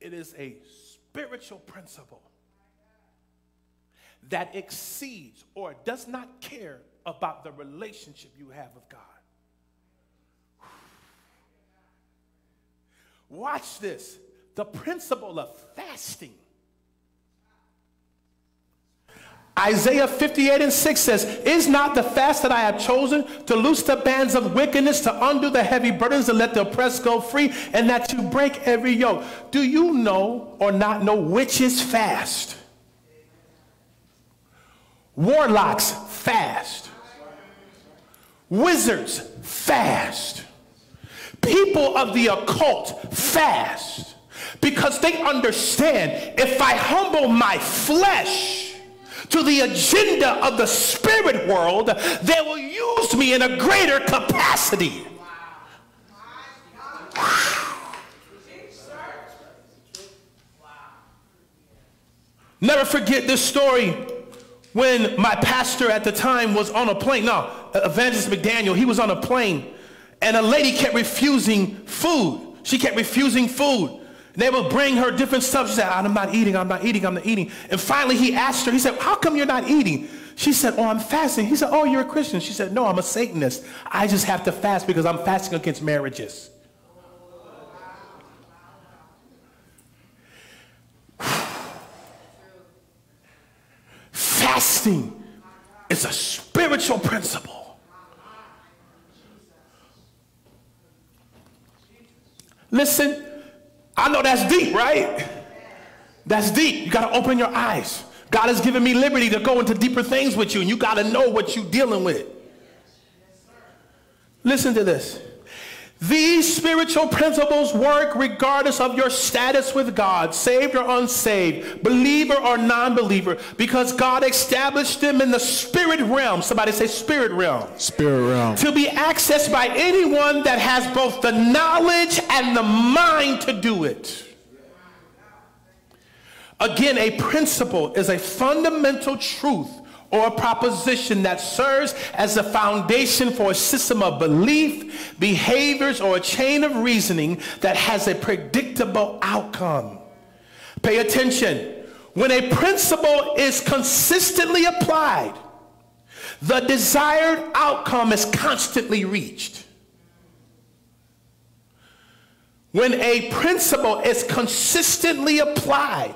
It is a spiritual principle that exceeds or does not care about the relationship you have with God. Watch this the principle of fasting. Isaiah 58 and 6 says, Is not the fast that I have chosen to loose the bands of wickedness, to undo the heavy burdens, to let the oppressed go free, and that to break every yoke? Do you know or not know which is fast? Warlocks fast. Wizards fast people of the occult fast because they understand if I humble my flesh to the agenda of the spirit world, they will use me in a greater capacity. Never forget this story when my pastor at the time was on a plane. No, Evangelist McDaniel, he was on a plane and a lady kept refusing food. She kept refusing food. They would bring her different stuff. She said, ah, I'm not eating, I'm not eating, I'm not eating. And finally he asked her, he said, How come you're not eating? She said, Oh, I'm fasting. He said, Oh, you're a Christian. She said, No, I'm a Satanist. I just have to fast because I'm fasting against marriages. Fasting is a spiritual principle. Listen, I know that's deep, right? That's deep. You got to open your eyes. God has given me liberty to go into deeper things with you, and you got to know what you're dealing with. Listen to this. These spiritual principles work regardless of your status with God, saved or unsaved, believer or non believer, because God established them in the spirit realm. Somebody say, spirit realm. Spirit realm. To be accessed by anyone that has both the knowledge and the mind to do it. Again, a principle is a fundamental truth or a proposition that serves as the foundation for a system of belief, behaviors, or a chain of reasoning that has a predictable outcome. Pay attention. When a principle is consistently applied, the desired outcome is constantly reached. When a principle is consistently applied,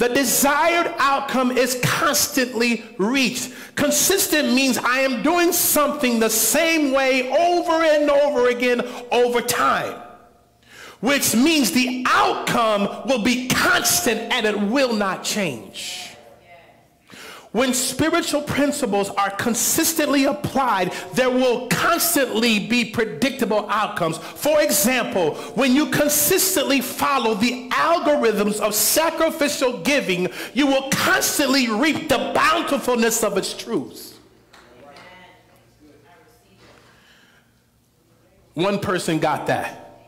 the desired outcome is constantly reached. Consistent means I am doing something the same way over and over again over time, which means the outcome will be constant and it will not change. When spiritual principles are consistently applied, there will constantly be predictable outcomes. For example, when you consistently follow the algorithms of sacrificial giving, you will constantly reap the bountifulness of its truth. One person got that.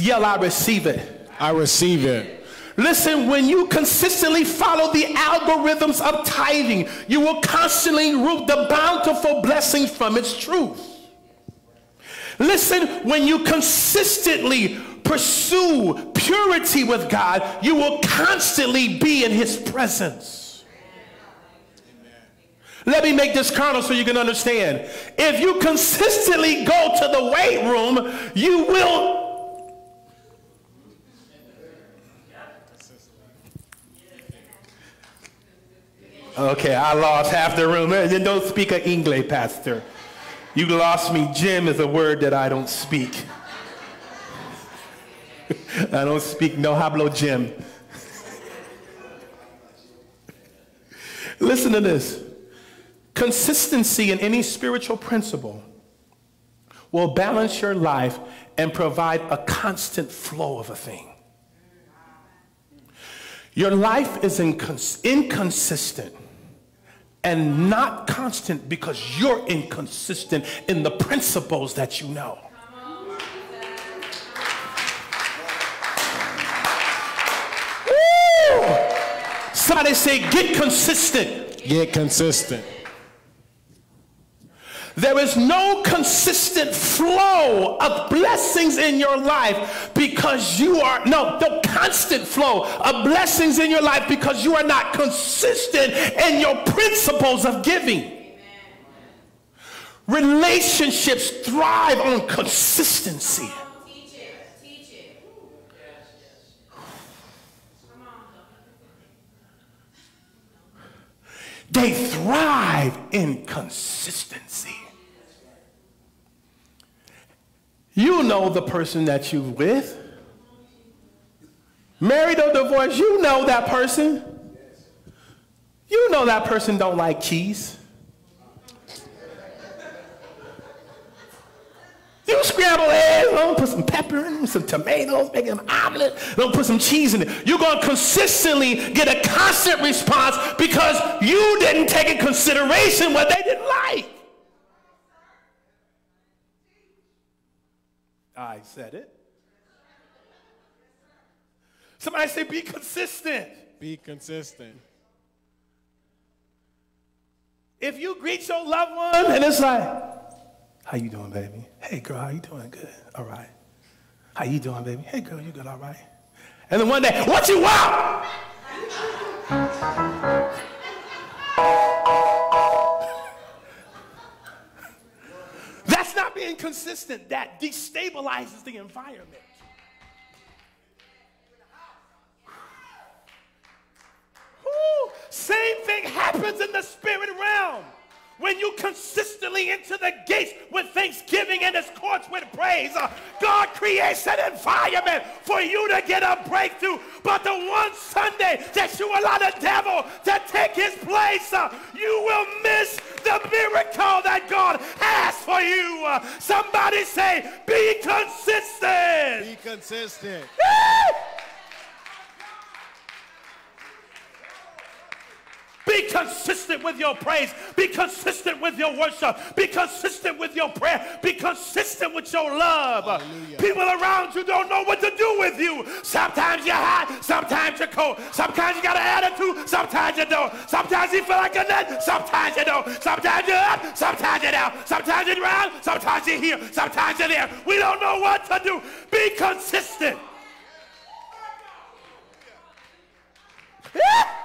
Yell, I receive it. I receive it. Listen, when you consistently follow the algorithms of tithing, you will constantly reap the bountiful blessings from its truth. Listen, when you consistently pursue purity with God, you will constantly be in his presence. Let me make this carnal so you can understand. If you consistently go to the weight room, you will Okay, I lost half the room. Eh, then don't speak a English, Pastor. You lost me. gym is a word that I don't speak. I don't speak no hablo gym. Listen to this. Consistency in any spiritual principle will balance your life and provide a constant flow of a thing. Your life is incons- inconsistent and not constant because you're inconsistent in the principles that you know. Woo! Somebody say, get consistent. Get consistent. There is no consistent flow of blessings in your life because you are, no, the constant flow of blessings in your life because you are not consistent in your principles of giving. Relationships thrive on consistency. They thrive in consistency. You know the person that you're with. Married or divorced, you know that person. You know that person don't like cheese. You scramble eggs. Gonna put some pepper in them, some tomatoes, make an omelet. don't put some cheese in it. You're gonna consistently get a constant response because you didn't take in consideration what they didn't like. I said it. Somebody say, be consistent. Be consistent. If you greet your loved one and it's like, how you doing, baby? Hey, girl, how you doing? Good. All right. How you doing, baby? Hey, girl, you good? All right. And then one day, what you want? That's not being consistent. That destabilizes the environment. Same thing happens in the spirit realm. When you consistently enter the gates with thanksgiving and his courts with praise, uh, God creates an environment for you to get a breakthrough. But the one Sunday that you allow the devil to take his place, uh, you will miss the miracle that God has for you. Uh, somebody say, be consistent. Be consistent. Be consistent with your praise. Be consistent with your worship. Be consistent with your prayer. Be consistent with your love. Hallelujah. People around you don't know what to do with you. Sometimes you're hot. Sometimes you're cold. Sometimes you got an attitude. Sometimes you don't. Sometimes you feel like a nut. Sometimes you don't. Sometimes you're up. Sometimes you're down. Sometimes you're around. Sometimes you're here. Sometimes you're there. We don't know what to do. Be consistent. consistent.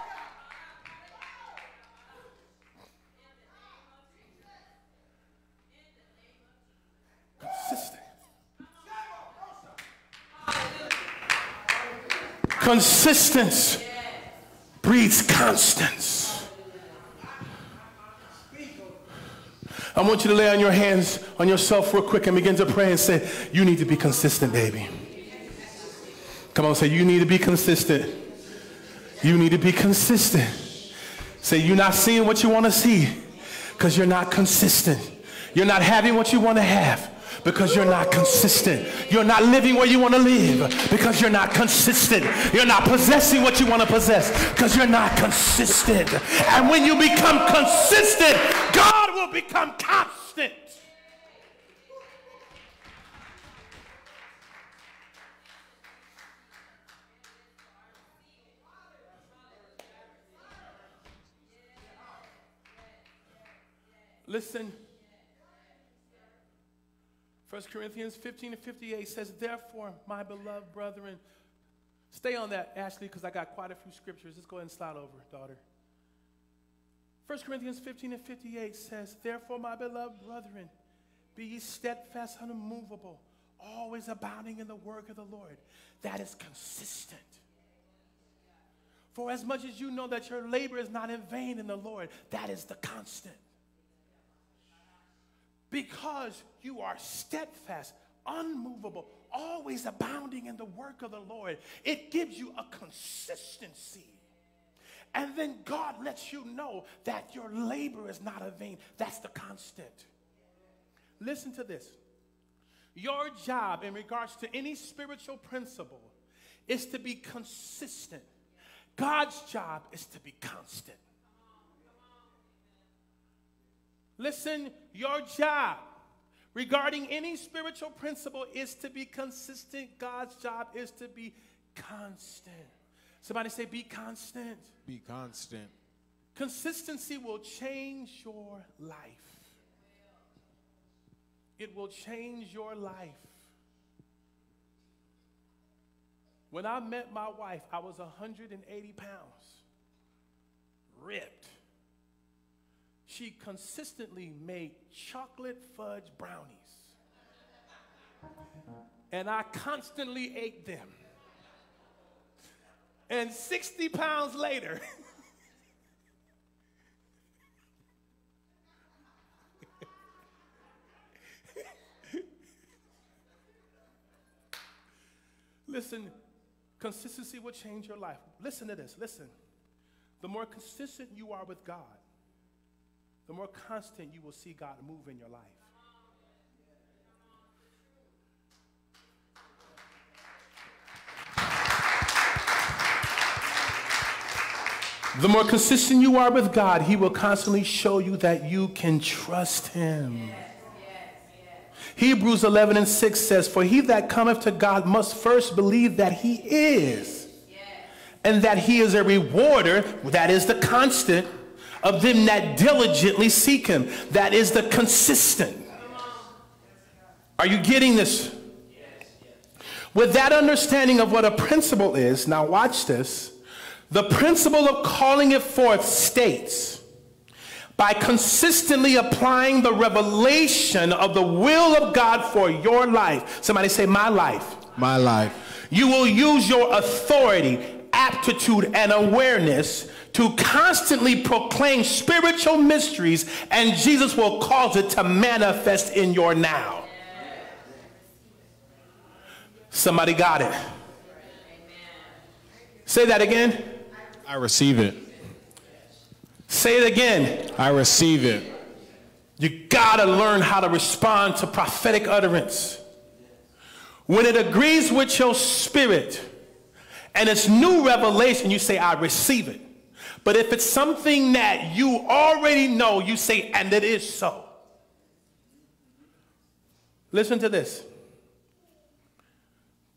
Consistence breeds constance. I want you to lay on your hands on yourself real quick and begin to pray and say, You need to be consistent, baby. Come on, say, You need to be consistent. You need to be consistent. Say, You're not seeing what you want to see because you're not consistent. You're not having what you want to have because you're not consistent. You're not living where you want to live because you're not consistent. You're not possessing what you want to possess because you're not consistent. And when you become consistent, God will become constant. Listen. 1 Corinthians 15 and 58 says, Therefore, my beloved brethren, stay on that, Ashley, because I got quite a few scriptures. Let's go ahead and slide over, daughter. 1 Corinthians 15 and 58 says, Therefore, my beloved brethren, be ye steadfast, unmovable, always abounding in the work of the Lord. That is consistent. For as much as you know that your labor is not in vain in the Lord, that is the constant because you are steadfast, unmovable, always abounding in the work of the Lord. It gives you a consistency. And then God lets you know that your labor is not a vain. That's the constant. Listen to this. Your job in regards to any spiritual principle is to be consistent. God's job is to be constant. Listen, your job regarding any spiritual principle is to be consistent. God's job is to be constant. Somebody say, be constant. Be constant. Consistency will change your life. It will change your life. When I met my wife, I was 180 pounds, ripped she consistently made chocolate fudge brownies. And I constantly ate them. And 60 pounds later, listen, consistency will change your life. Listen to this, listen. The more consistent you are with God, the more constant you will see God move in your life. The more consistent you are with God, He will constantly show you that you can trust Him. Hebrews 11 and 6 says, For he that cometh to God must first believe that He is, and that He is a rewarder, that is the constant of them that diligently seek Him. That is the consistent. Are you getting this? With that understanding of what a principle is, now watch this. The principle of calling it forth states by consistently applying the revelation of the will of God for your life. Somebody say, My life. My life. You will use your authority, aptitude, and awareness to constantly proclaim spiritual mysteries, and Jesus will cause it to manifest in your now. Somebody got it. Say that again. I receive it. Say it again. I receive it. You gotta learn how to respond to prophetic utterance. When it agrees with your spirit and it's new revelation, you say, I receive it. But if it's something that you already know, you say, and it is so. Listen to this.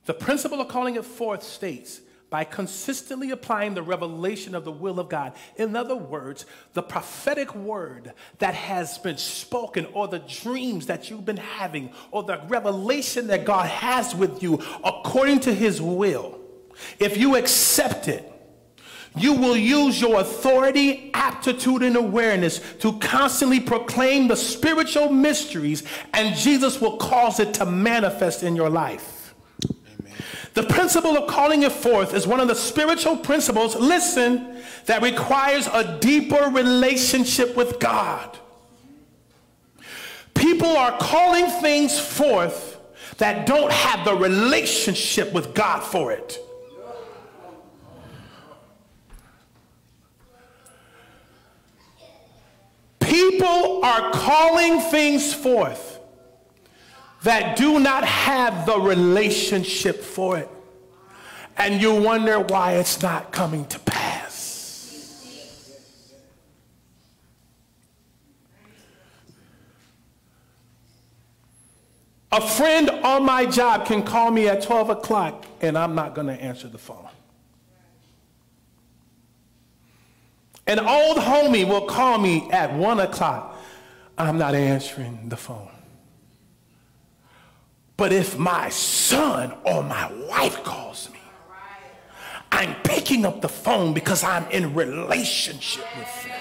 The principle of calling it forth states by consistently applying the revelation of the will of God. In other words, the prophetic word that has been spoken, or the dreams that you've been having, or the revelation that God has with you according to his will. If you accept it, you will use your authority, aptitude, and awareness to constantly proclaim the spiritual mysteries, and Jesus will cause it to manifest in your life. The principle of calling it forth is one of the spiritual principles, listen, that requires a deeper relationship with God. People are calling things forth that don't have the relationship with God for it. People are calling things forth that do not have the relationship for it. And you wonder why it's not coming to pass. A friend on my job can call me at 12 o'clock and I'm not going to answer the phone. An old homie will call me at 1 o'clock. I'm not answering the phone. But if my son or my wife calls me, I'm picking up the phone because I'm in relationship with them.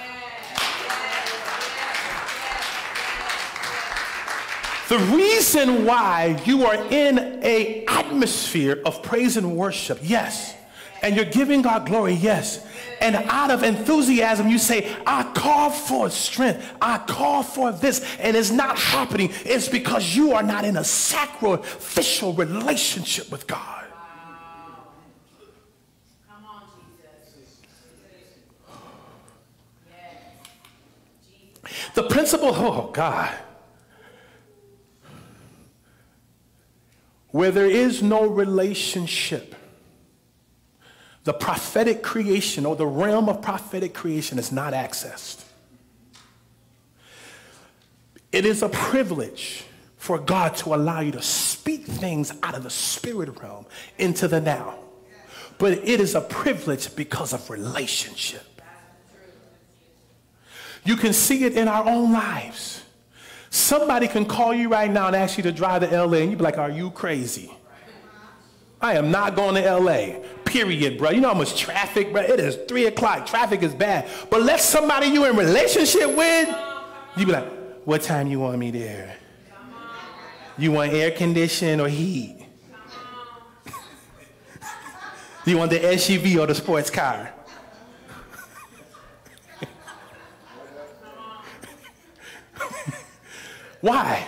The reason why you are in a atmosphere of praise and worship, yes, and you're giving God glory, yes, and out of enthusiasm, you say, I call for strength. I call for this. And it's not happening. It's because you are not in a sacrificial relationship with God. The principle, oh God, where there is no relationship, the prophetic creation or the realm of prophetic creation is not accessed. It is a privilege for God to allow you to speak things out of the spirit realm into the now. But it is a privilege because of relationship. You can see it in our own lives. Somebody can call you right now and ask you to drive to LA, and you'd be like, Are you crazy? I am not going to LA. Period, bro. You know how much traffic, bro? It is three o'clock. Traffic is bad. But let somebody you in relationship with, you be like, what time you want me there? You want air condition or heat? you want the SUV or the sports car? Why?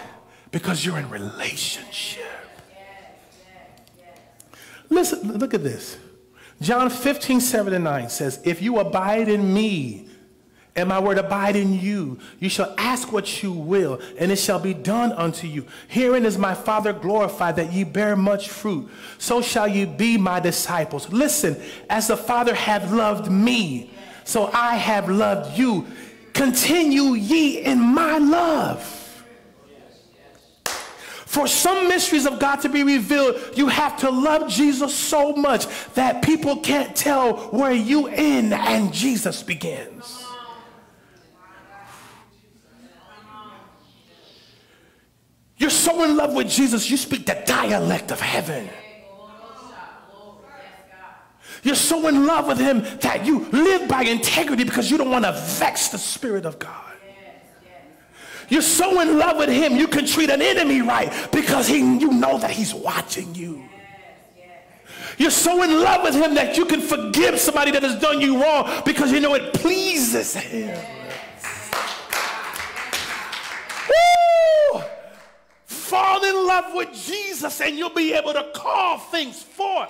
Because you're in relationship. Listen, look at this. John 15, 7 and 9 says, If you abide in me, and my word abide in you, you shall ask what you will, and it shall be done unto you. Herein is my Father glorified, that ye bear much fruit. So shall ye be my disciples. Listen, as the Father hath loved me, so I have loved you. Continue ye in my love. For some mysteries of God to be revealed, you have to love Jesus so much that people can't tell where you end and Jesus begins. You're so in love with Jesus, you speak the dialect of heaven. You're so in love with him that you live by integrity because you don't want to vex the Spirit of God. You're so in love with him, you can treat an enemy right because he, you know that he's watching you. You're so in love with him that you can forgive somebody that has done you wrong because you know it pleases him. Fall in love with Jesus and you'll be able to call things forth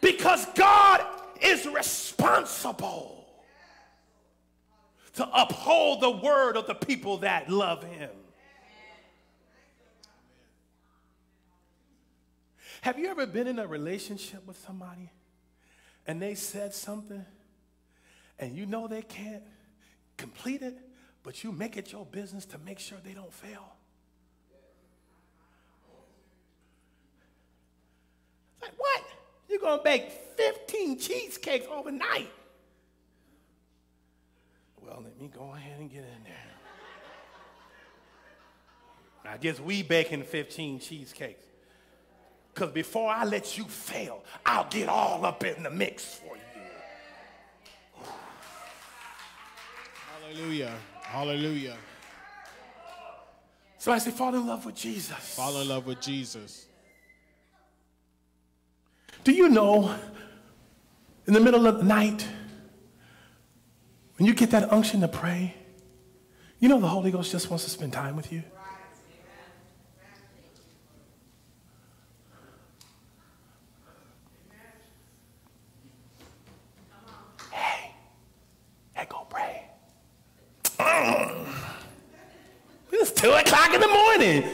because God is responsible to uphold the word of the people that love him. Have you ever been in a relationship with somebody and they said something and you know they can't complete it, but you make it your business to make sure they don't fail? Like, what? You're going to bake 15 cheesecakes overnight. Well, let me go ahead and get in there. I guess we baking 15 cheesecakes. Because before I let you fail, I'll get all up in the mix for you. Hallelujah. Hallelujah. So I say, fall in love with Jesus. Fall in love with Jesus. Do you know in the middle of the night, when you get that unction to pray, you know the Holy Ghost just wants to spend time with you? Hey, hey, go pray. It's two o'clock in the morning.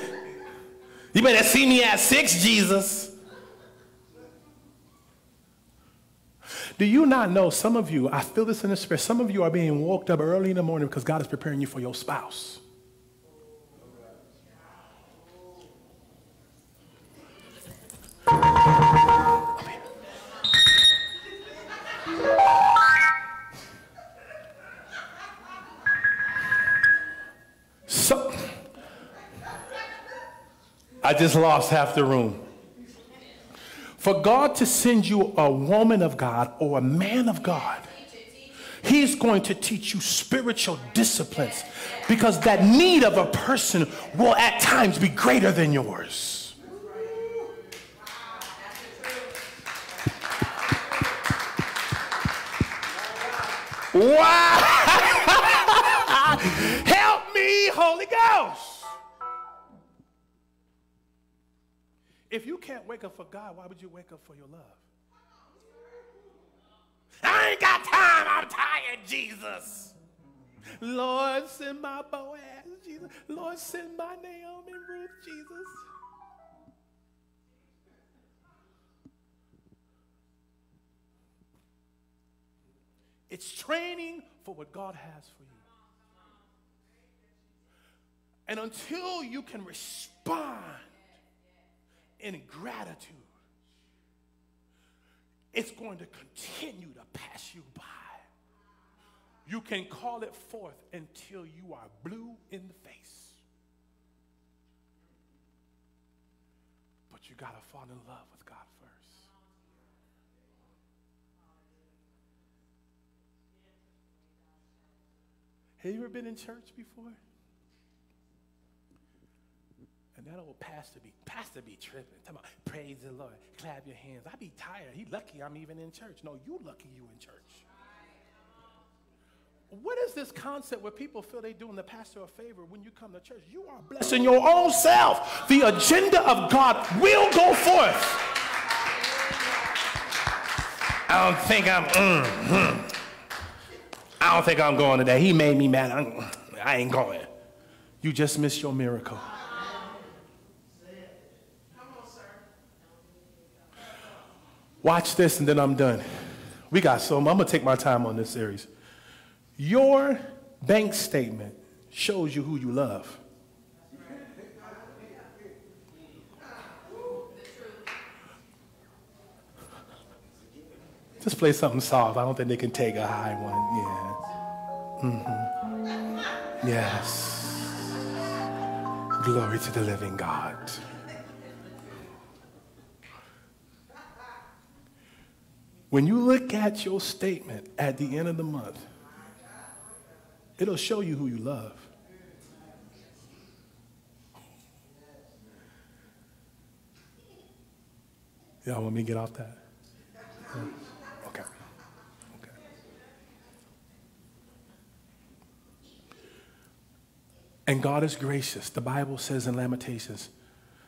You better see me at six, Jesus. Do you not know, some of you, I feel this in the spirit, some of you are being woke up early in the morning because God is preparing you for your spouse. So, I just lost half the room. For God to send you a woman of God or a man of God, He's going to teach you spiritual disciplines because that need of a person will at times be greater than yours. Wow! If you can't wake up for God, why would you wake up for your love? I ain't got time. I'm tired, Jesus. Lord, send my Boaz, Jesus. Lord, send my Naomi Ruth, Jesus. It's training for what God has for you. And until you can respond in gratitude, it's going to continue to pass you by. You can call it forth until you are blue in the face. But you got to fall in love with God first. Have you ever been in church before? And that old pastor be pastor be tripping. Talking about praise the Lord, clap your hands. I be tired. He lucky I'm even in church. No, you lucky you in church. What is this concept where people feel they doing the pastor a favor when you come to church? You are blessing your own self. The agenda of God will go forth. I don't think I'm. Mm, mm. I don't think I'm going today. He made me mad. I'm, I ain't going. You just missed your miracle. Watch this and then I'm done. We got so I'm gonna take my time on this series. Your bank statement shows you who you love. Just play something soft. I don't think they can take a high one. Yeah. Mm-hmm. Yes. Glory to the living God. When you look at your statement at the end of the month, it'll show you who you love. Y'all want me to get off that? Okay. Okay. And God is gracious. The Bible says in Lamentations,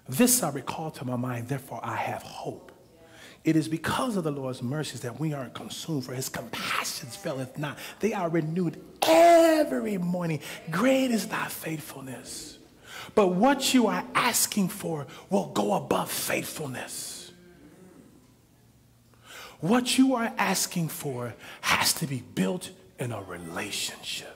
This I recall to my mind, therefore I have hope. It is because of the Lord's mercies that we aren't consumed, for his compassions faileth not. They are renewed every morning. Great is thy faithfulness. But what you are asking for will go above faithfulness. What you are asking for has to be built in a relationship.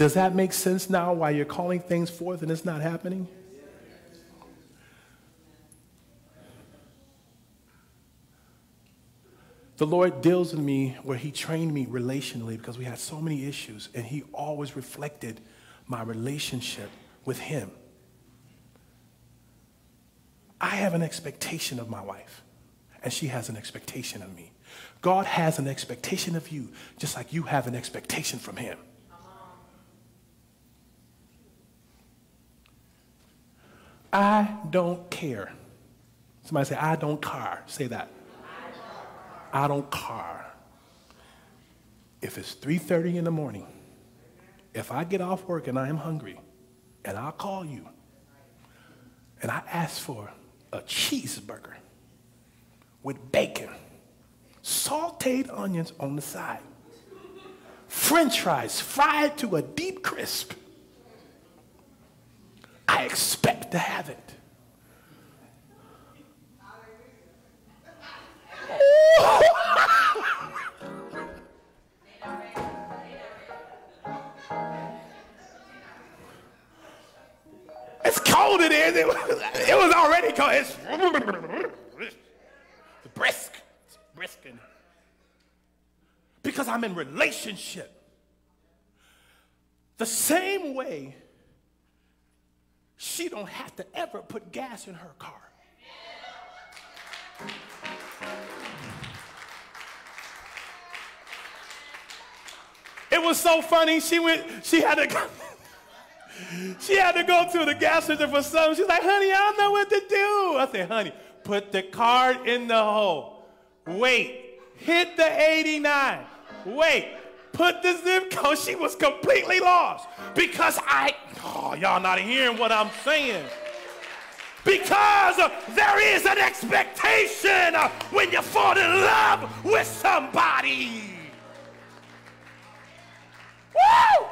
Does that make sense now why you're calling things forth and it's not happening? The Lord deals with me where He trained me relationally because we had so many issues, and He always reflected my relationship with Him. I have an expectation of my wife, and she has an expectation of me. God has an expectation of you, just like you have an expectation from Him. I don't care. Somebody say, I don't care. Say that. I don't care. If it's 3:30 in the morning, if I get off work and I am hungry, and I'll call you, and I ask for a cheeseburger with bacon, sauteed onions on the side, french fries fried to a deep crisp, I expect to have it. It's cold in here. It was, it was already cold. It's, it's brisk. It's brisk in here. Because I'm in relationship. The same way she don't have to ever put gas in her car. It was so funny. She went, she had to go, she had to go to the gas station for something. She's like, honey, I don't know what to do. I said, honey, put the card in the hole. Wait, hit the 89. Wait, put the zip code. She was completely lost because I, oh, y'all not hearing what I'm saying. Because there is an expectation when you fall in love with somebody. Woo!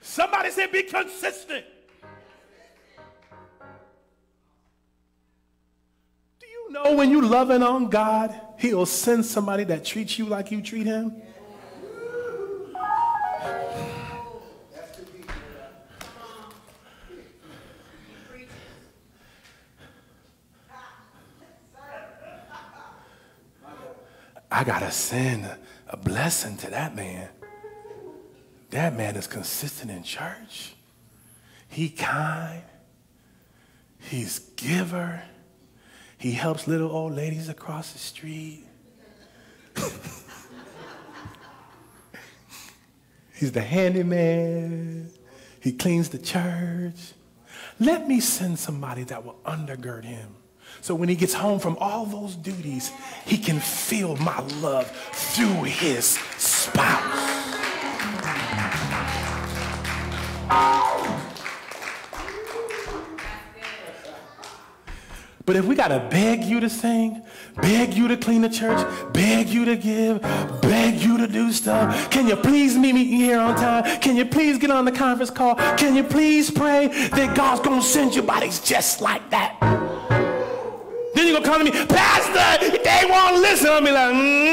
Somebody said, be consistent. Know when you loving on God, He'll send somebody that treats you like you treat Him? I gotta send a, a blessing to that man. That man is consistent in church. He kind. He's giver. He helps little old ladies across the street. He's the handyman. He cleans the church. Let me send somebody that will undergird him. So when he gets home from all those duties, he can feel my love through his spouse. But if we got to beg you to sing, beg you to clean the church, beg you to give, beg you to do stuff, can you please meet me here on time? Can you please get on the conference call? Can you please pray that God's going to send you bodies just like that? Then you're going to come to me, Pastor, they won't listen. I'll be like, mm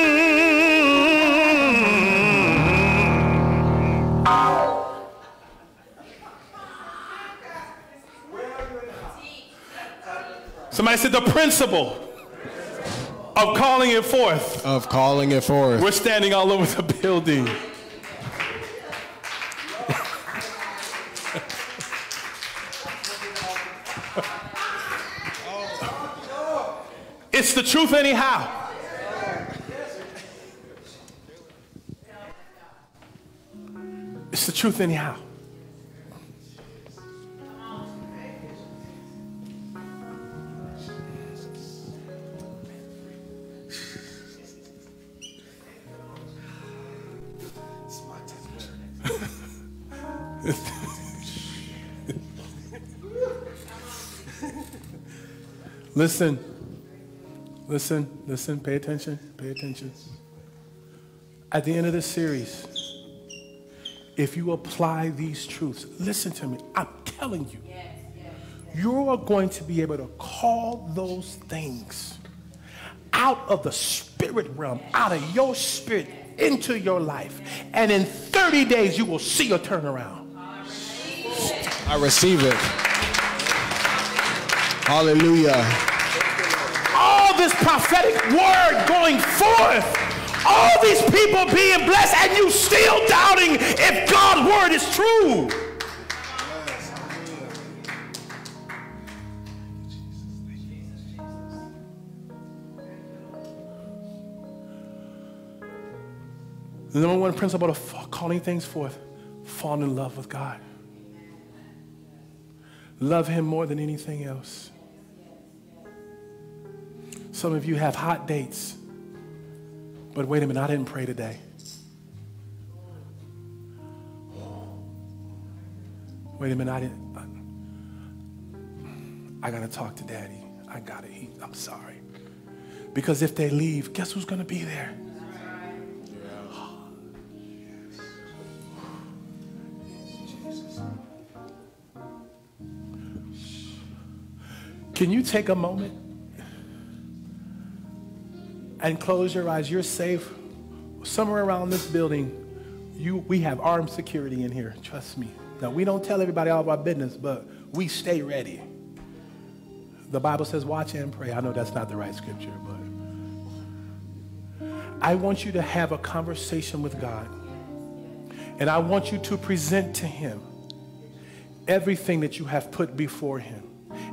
Somebody said the principle of calling it forth. Of calling it forth. We're standing all over the building. it's the truth, anyhow. It's the truth, anyhow. Listen, listen, listen, pay attention, pay attention. At the end of this series, if you apply these truths, listen to me, I'm telling you, you are going to be able to call those things out of the spirit realm, out of your spirit into your life. And in 30 days, you will see a turnaround. I receive it. Hallelujah. All this prophetic word going forth, all these people being blessed, and you still doubting if God's word is true. The number one principle of calling things forth, fall in love with God. Love Him more than anything else. Some of you have hot dates, but wait a minute, I didn't pray today. Wait a minute, I didn't. I, I gotta talk to daddy. I gotta eat. I'm sorry. Because if they leave, guess who's gonna be there? Can you take a moment and close your eyes? You're safe. Somewhere around this building, you, we have armed security in here. Trust me. Now, we don't tell everybody all of our business, but we stay ready. The Bible says, watch and pray. I know that's not the right scripture, but I want you to have a conversation with God. And I want you to present to Him everything that you have put before Him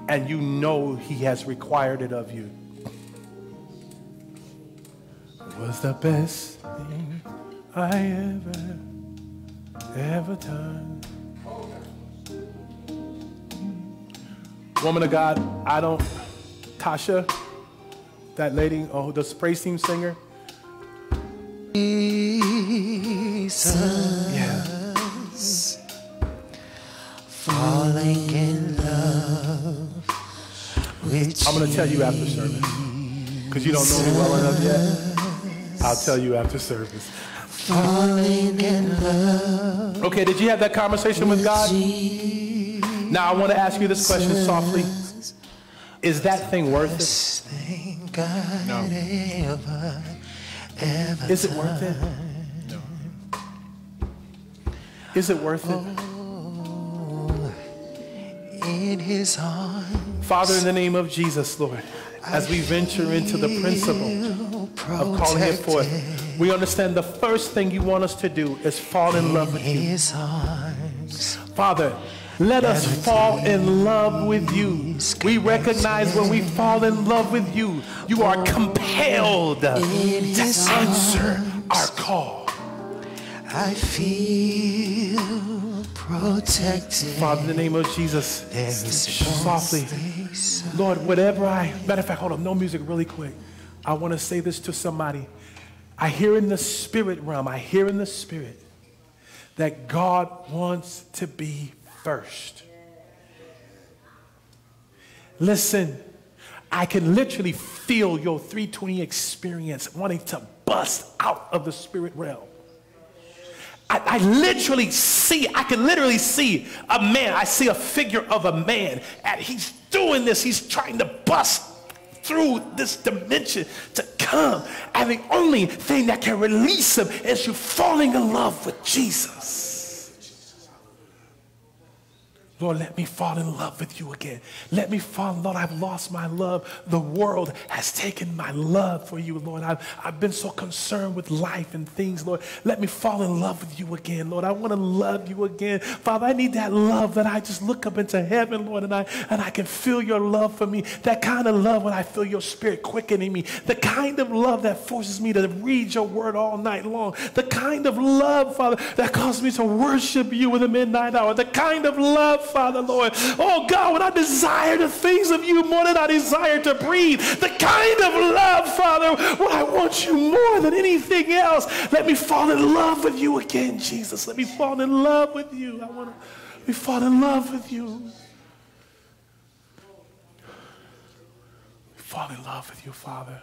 and you know he has required it of you. It was the best thing I ever, ever done. Woman of God, I don't, Tasha, that lady, oh, the spray team singer. Yeah. Falling in love with I'm going to tell you after service. Because you don't know me well enough yet. I'll tell you after service. falling in love Okay, did you have that conversation with God? Now I want to ask you this question softly. Is that thing worth it? thing God ever ever Is it worth it? Is it worth it? Oh, in his arms Father, in the name of Jesus, Lord, as we venture into the principle of calling it forth, we understand the first thing you want us to do is fall in love with you. arms Father, let us fall in love with you. We recognize when we fall in love with you, you are compelled to answer our call. I feel protected Father, in the name of Jesus, there is softly, Lord, whatever I, matter of fact, hold on, no music really quick. I want to say this to somebody. I hear in the spirit realm, I hear in the spirit that God wants to be first. Listen, I can literally feel your 320 experience wanting to bust out of the spirit realm. I, I literally see, I can literally see a man. I see a figure of a man, and he's doing this. He's trying to bust through this dimension to come. And the only thing that can release him is you falling in love with Jesus. Lord, let me fall in love with you again. Let me fall, Lord, I've lost my love. The world has taken my love for you, Lord. I've, I've been so concerned with life and things, Lord. Let me fall in love with you again, Lord. I want to love you again. Father, I need that love that I just look up into heaven, Lord, and I, and I can feel your love for me. That kind of love when I feel your spirit quickening me. The kind of love that forces me to read your word all night long. The kind of love, Father, that causes me to worship you in the midnight hour. The kind of love, Father, Lord. Oh God, when I desire the things of you more than I desire to breathe, the kind of love, Father, when I want you more than anything else, let me fall in love with you again, Jesus. Let me fall in love with you. I want to we fall in love with you. Fall in love with you, Father.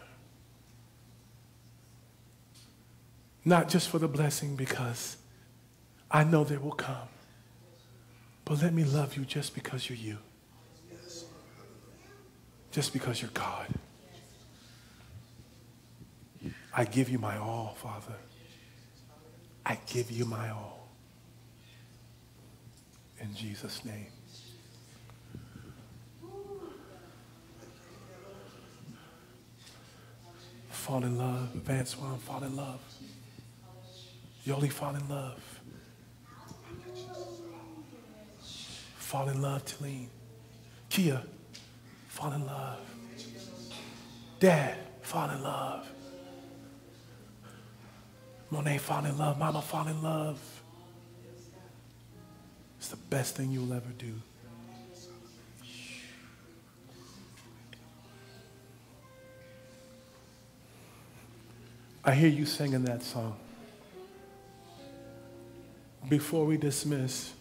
Not just for the blessing, because I know they will come. But let me love you just because you're you. Just because you're God. I give you my all, Father. I give you my all. In Jesus' name. Fall in love. Vance Swan, fall in love. Yoli, fall in love. Fall in love, Talene. Kia, fall in love. Dad, fall in love. Monet, fall in love. Mama, fall in love. It's the best thing you'll ever do. I hear you singing that song. Before we dismiss,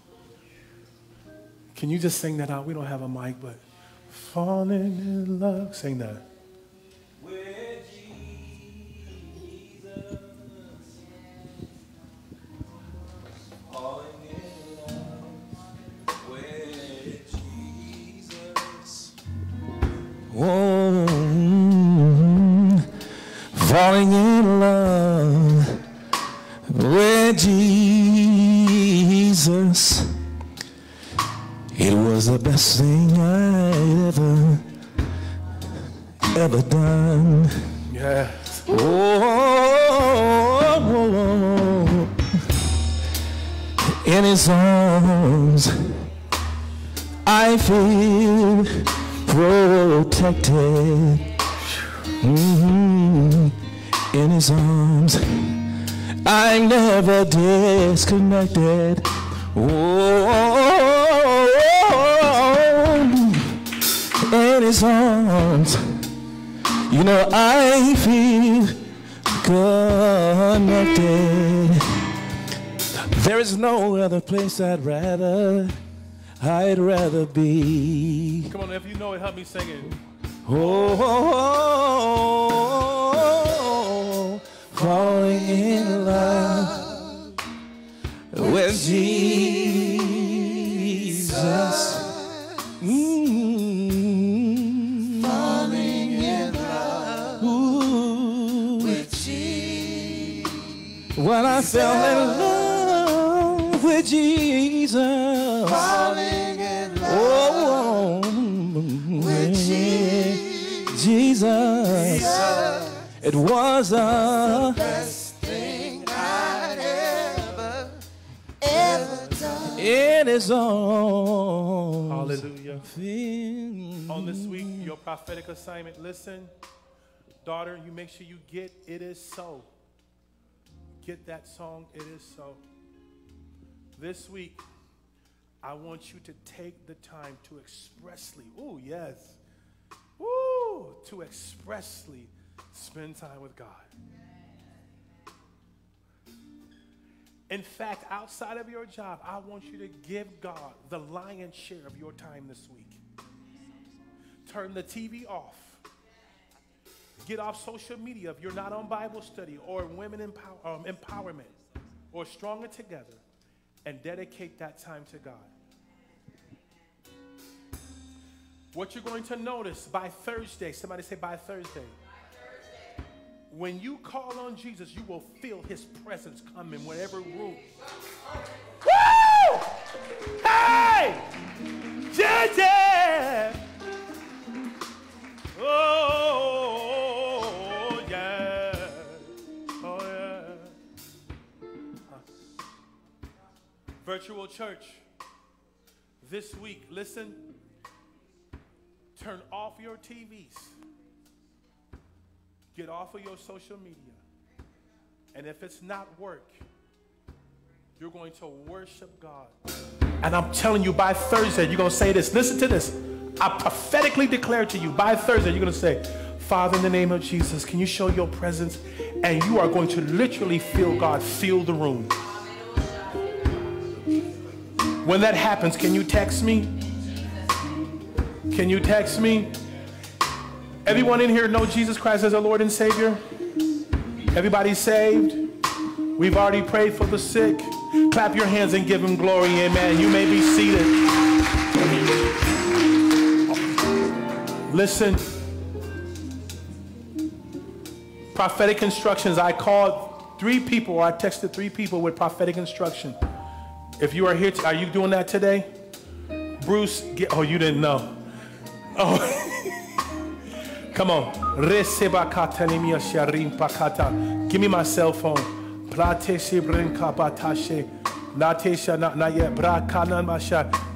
can you just sing that out? We don't have a mic, but falling in love. Sing that. Place I'd rather, I'd rather be. Come on, if you know it, help me sing it. Oh, falling in love with Jesus. Mm. Falling in love with Jesus. When I fell in love with Jesus. Falling in love oh, with oh, Jesus. Jesus. It was a best thing I'd ever, ever done. In his own. Hallelujah. Thing. On this week, your prophetic assignment, listen, daughter, you make sure you get It Is So. Get that song, It Is So. This week, I want you to take the time to expressly, oh, yes, woo, to expressly spend time with God. In fact, outside of your job, I want you to give God the lion's share of your time this week. Turn the TV off. Get off social media if you're not on Bible study or women empower, um, empowerment or stronger together and dedicate that time to God. What you're going to notice by Thursday, somebody say by Thursday. When you call on Jesus, you will feel his presence come in whatever room. Woo! Hey! JJ! Oh, Virtual church. This week, listen. Turn off your TVs. Get off of your social media. And if it's not work, you're going to worship God. And I'm telling you, by Thursday, you're going to say this. Listen to this. I prophetically declare to you, by Thursday, you're going to say, Father, in the name of Jesus, can you show your presence? And you are going to literally feel God fill the room. When that happens, can you text me? Can you text me? Everyone in here know Jesus Christ as our Lord and Savior? Everybody saved? We've already prayed for the sick. Clap your hands and give him glory. Amen. You may be seated. Listen. Prophetic instructions. I called three people, or I texted three people with prophetic instruction. If you are here, are you doing that today? Bruce, get, oh, you didn't know. Oh, come on. Give me my cell phone.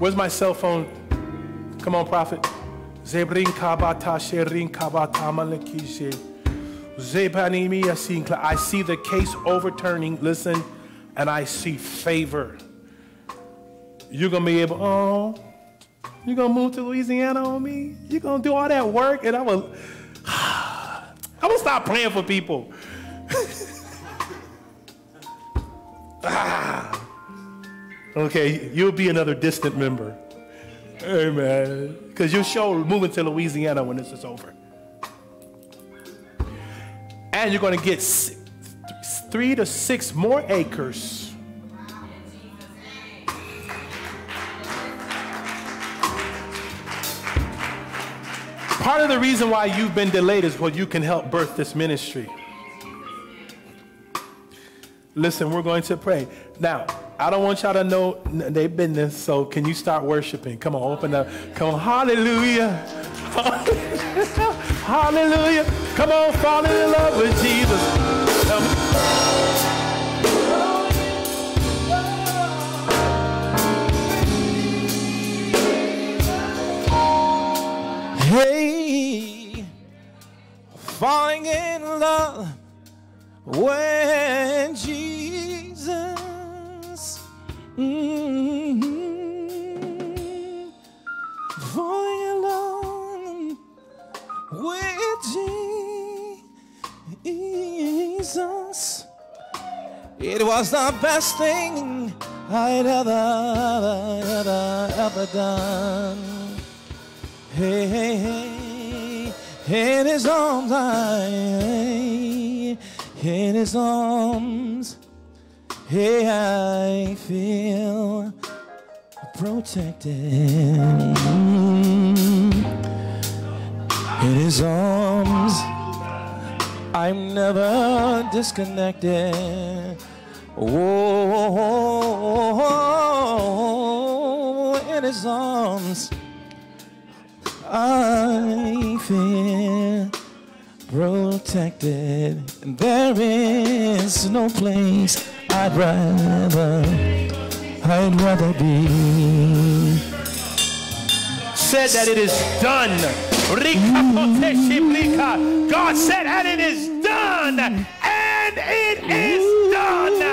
Where's my cell phone? Come on, prophet. I see the case overturning. Listen, and I see favor. You're gonna be able. Oh. you're gonna move to Louisiana on me? You're gonna do all that work? And I will I'm gonna stop praying for people. Ah. okay, you'll be another distant member. Amen. Because you'll show moving to Louisiana when this is over. And you're gonna get s- three to six more acres. Part of the reason why you've been delayed is well, you can help birth this ministry. Listen, we're going to pray. Now, I don't want y'all to know n- they business, so can you start worshiping? Come on, open up. Come on, hallelujah. hallelujah. Come on, fall in love with Jesus. Come- Hey, falling in love when Jesus, mm, falling in love with Jesus. It was the best thing I'd ever, ever, ever done. Hey, hey, hey, in his arms, I, in his arms, hey, I feel protected. In his arms, I'm never disconnected. Oh, in his arms. I feel protected. And there is no place I'd rather, I'd rather be. said that it is done. Mm. God said, and it is done. And it is done.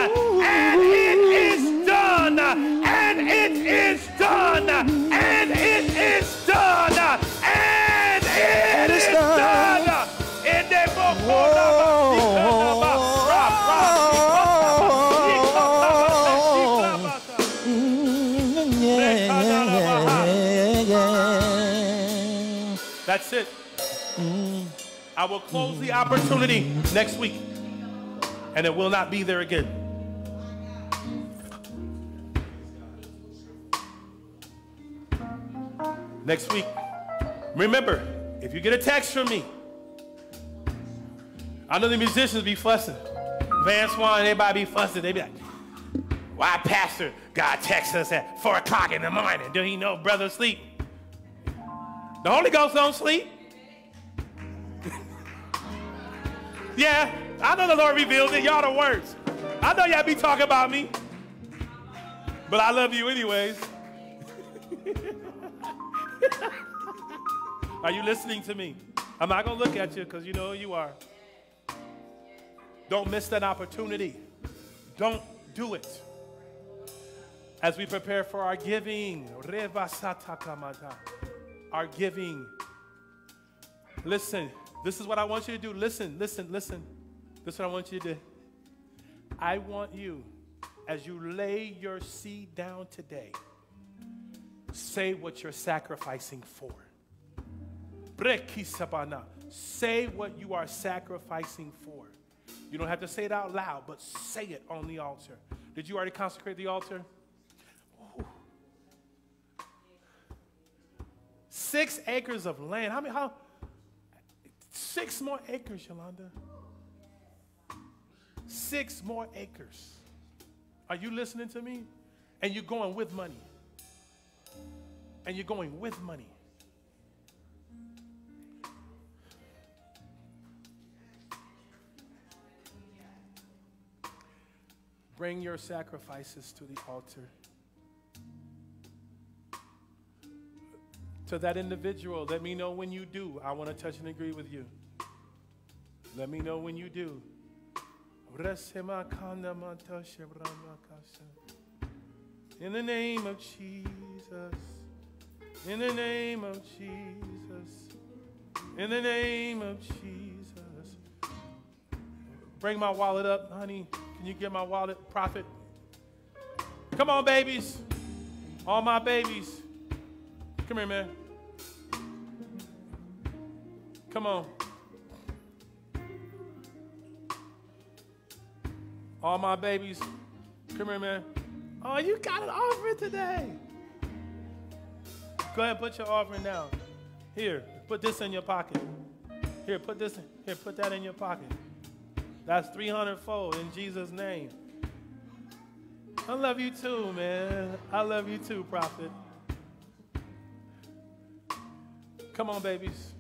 Will close the opportunity next week, and it will not be there again. Next week. Remember, if you get a text from me, I know the musicians be fussing. Van Swan, everybody be fussing. They be like, why pastor God texts us at 4 o'clock in the morning? Do he know brother sleep? The Holy Ghost don't sleep. Yeah, I know the Lord revealed it. Y'all the worst. I know y'all be talking about me. But I love you anyways. are you listening to me? I'm not going to look at you because you know who you are. Don't miss that opportunity. Don't do it. As we prepare for our giving, our giving. Listen, this is what I want you to do. Listen, listen, listen. This is what I want you to do. I want you, as you lay your seed down today, say what you're sacrificing for. Say what you are sacrificing for. You don't have to say it out loud, but say it on the altar. Did you already consecrate the altar? Ooh. Six acres of land. How many? How? Six more acres, Yolanda. Six more acres. Are you listening to me? And you're going with money. And you're going with money. Bring your sacrifices to the altar. To that individual, let me know when you do. I want to touch and agree with you. Let me know when you do. In the name of Jesus. In the name of Jesus. In the name of Jesus. Bring my wallet up, honey. Can you get my wallet, prophet? Come on, babies. All my babies. Come here, man. Come on. All my babies. Come here, man. Oh, you got an offering today. Go ahead, put your offering down. Here, put this in your pocket. Here, put this. Here, put that in your pocket. That's 300 fold in Jesus' name. I love you too, man. I love you too, prophet. Come on, babies.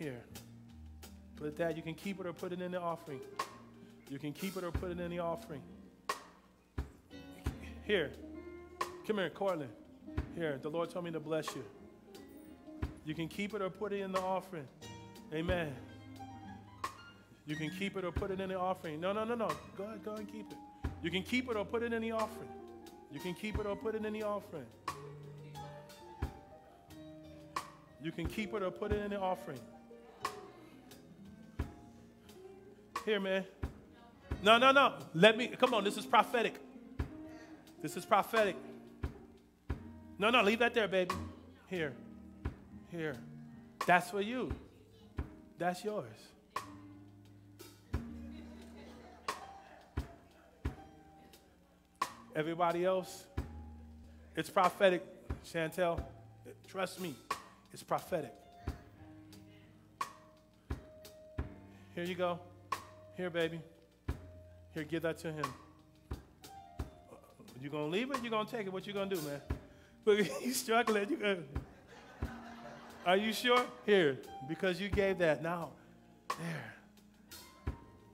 Here. Put that. You can keep it or put it in the offering. You can keep it or put it in the offering. Here. Come here, Cortland. Here. The Lord told me to bless you. You can keep it or put it in the offering. Amen. You can keep it or put it in the offering. No, no, no, no. Go ahead, go ahead and keep it. You can keep it or put it in the offering. You can keep it or put it in the offering. You can keep it or put it in the offering. Here, man. No, no, no. Let me, come on, this is prophetic. This is prophetic. No, no, leave that there, baby. Here. Here. That's for you. That's yours. Everybody else, it's prophetic, Chantel. Trust me, it's prophetic. Here you go. Here, baby. Here, give that to him. You gonna leave it? You gonna take it? What you gonna do, man? But he's struggling. You gonna... Are you sure? Here, because you gave that. Now, there.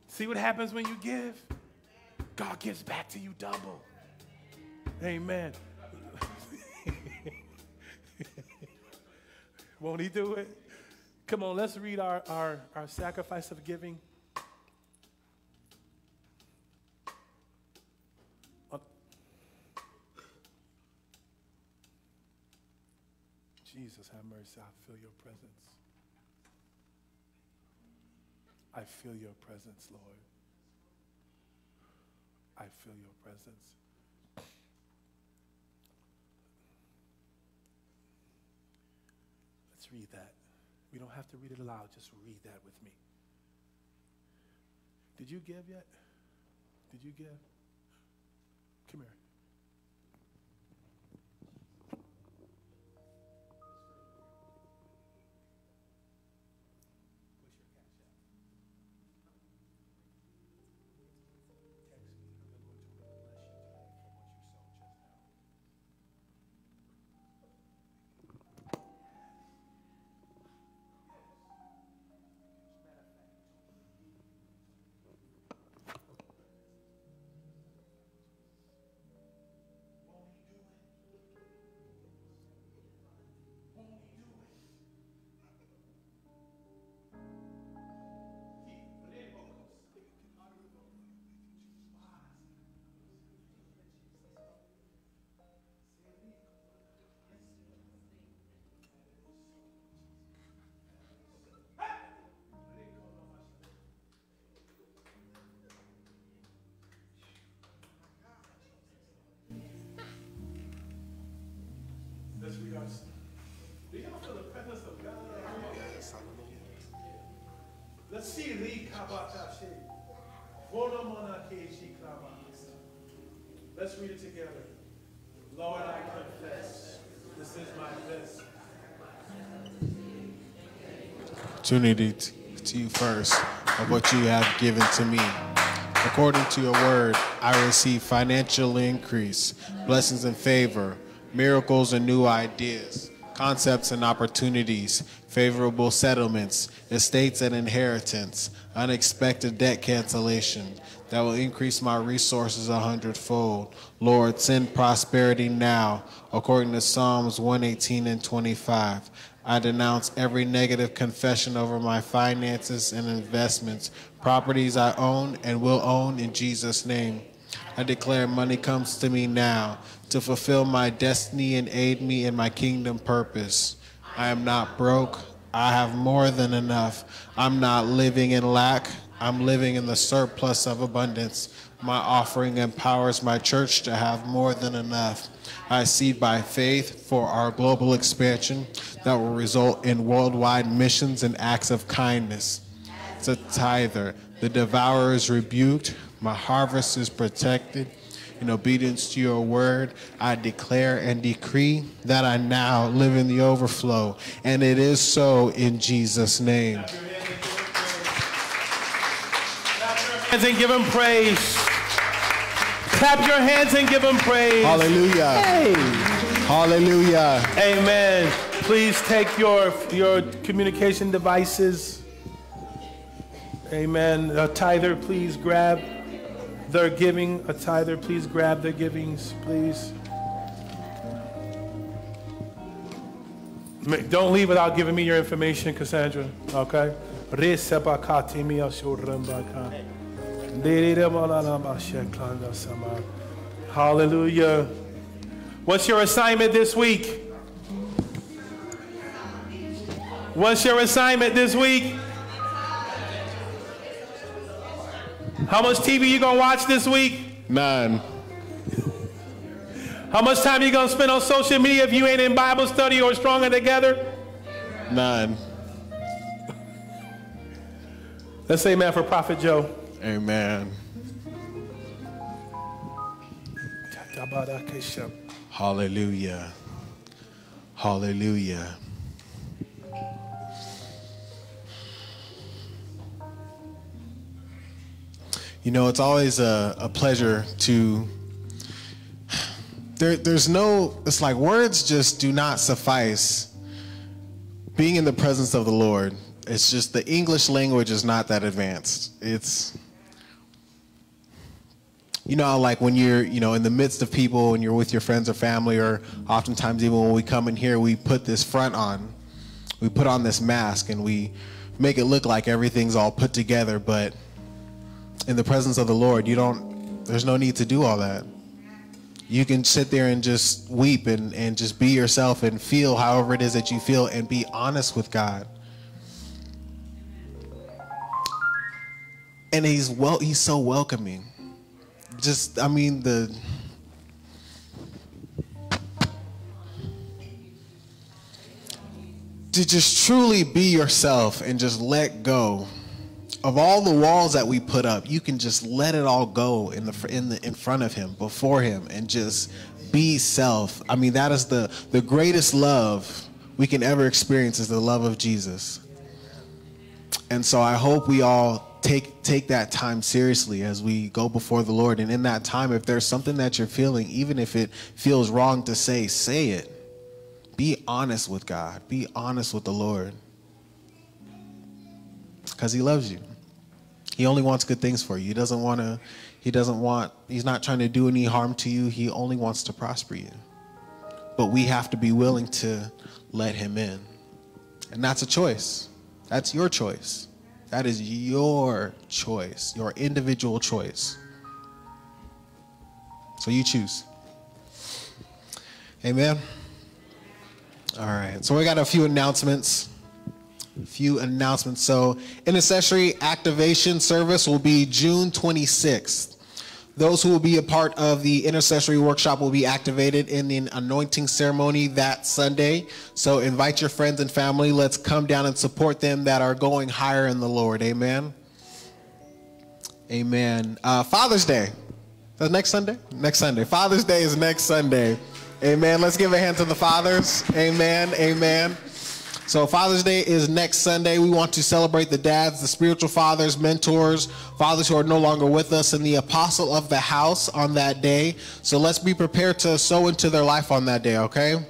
See what happens when you give? God gives back to you double. Amen. Won't he do it? Come on, let's read our, our, our sacrifice of giving. Uh, I feel your presence. I feel your presence, Lord. I feel your presence. Let's read that. We don't have to read it aloud, just read that with me. Did you give yet? Did you give? Come here. Let's see. Let's read it together. Lord, I confess, this is my best. opportunity to you first of what you have given to me. According to your word, I receive financial increase, blessings and favor, miracles and new ideas, concepts and opportunities, favorable settlements, estates and inheritance, unexpected debt cancellation that will increase my resources a hundredfold. Lord, send prosperity now, according to Psalms 118 and 25. I denounce every negative confession over my finances and investments, properties I own and will own in Jesus' name. I declare money comes to me now to fulfill my destiny and aid me in my kingdom purpose. I am not broke. I have more than enough. I'm not living in lack. I'm living in the surplus of abundance. My offering empowers my church to have more than enough. I seed by faith for our global expansion that will result in worldwide missions and acts of kindness. It's a tither. The devourer is rebuked. My harvest is protected. In obedience to your word, I declare and decree that I now live in the overflow. And it is so in Jesus' name. Hands and give him praise. Clap your hands and give him praise. Hallelujah. Hey. Hallelujah. Amen. Please take your your communication devices. Amen. A tither, please grab their giving. A tither, please grab their givings, please. Don't leave without giving me your information, Cassandra. Okay? Hallelujah. What's your assignment this week? What's your assignment this week? How much TV you gonna watch this week? None. How much time you gonna spend on social media if you ain't in Bible study or stronger together? None. Let's say amen for Prophet Joe. Amen. Hallelujah. Hallelujah. You know, it's always a, a pleasure to. There, there's no, it's like words just do not suffice. Being in the presence of the Lord, it's just the English language is not that advanced. It's, you know, like when you're, you know, in the midst of people and you're with your friends or family, or oftentimes even when we come in here, we put this front on. We put on this mask and we make it look like everything's all put together, but in the presence of the Lord, you don't, there's no need to do all that. You can sit there and just weep and, and just be yourself and feel however it is that you feel and be honest with God. And he's well, he's so welcoming. Just, I mean, the, to just truly be yourself and just let go of all the walls that we put up. You can just let it all go in the in the in front of him, before him, and just be self. I mean, that is the the greatest love we can ever experience is the love of Jesus. And so I hope we all take take that time seriously as we go before the Lord. And in that time, if there's something that you're feeling, even if it feels wrong to say, say it. Be honest with God. Be honest with the Lord. Because He loves you. He only wants good things for you. He doesn't want to, He doesn't want, He's not trying to do any harm to you. He only wants to prosper you. But we have to be willing to let Him in. And that's a choice. That's your choice. That is your choice, your individual choice. So you choose. Amen. All right. So we got a few announcements. A few announcements. So intercessory activation service will be June 26th. Those who will be a part of the intercessory workshop will be activated in the anointing ceremony that Sunday. So invite your friends and family. Let's come down and support them that are going higher in the Lord. Amen. Amen. Uh, Father's Day. Next Sunday? Next Sunday. Father's Day is next Sunday. Amen. Let's give a hand to the fathers. Amen. Amen. So Father's Day is next Sunday. We want to celebrate the dads, the spiritual fathers, mentors, fathers who are no longer with us, and the apostle of the house on that day. So let's be prepared to sow into their life on that day, okay?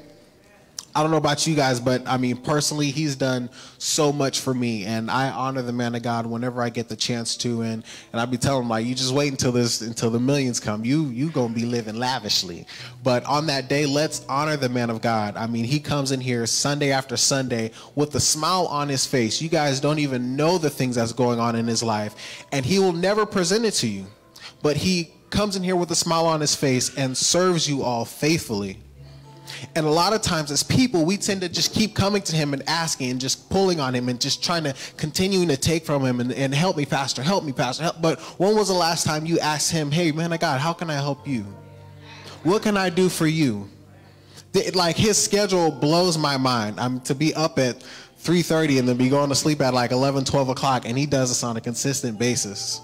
I don't know about you guys, but I mean, personally, he's done so much for me, and I honor the man of God whenever I get the chance to. And and I be telling him like, you just wait until this until the millions come. You you gonna be living lavishly. But on that day, let's honor the man of God. I mean, he comes in here Sunday after Sunday with a smile on his face. You guys don't even know the things that's going on in his life, and he will never present it to you, but he comes in here with a smile on his face and serves you all faithfully. And a lot of times, as people, we tend to just keep coming to him and asking and just pulling on him and just trying to continuing to take from him and, and help me, Pastor, help me, Pastor. Help. But when was the last time you asked him, hey, man of God, how can I help you? What can I do for you? Like his schedule blows my mind. I'm to be up at 3:30 and then be going to sleep at like 11, 12 o'clock, and he does this on a consistent basis.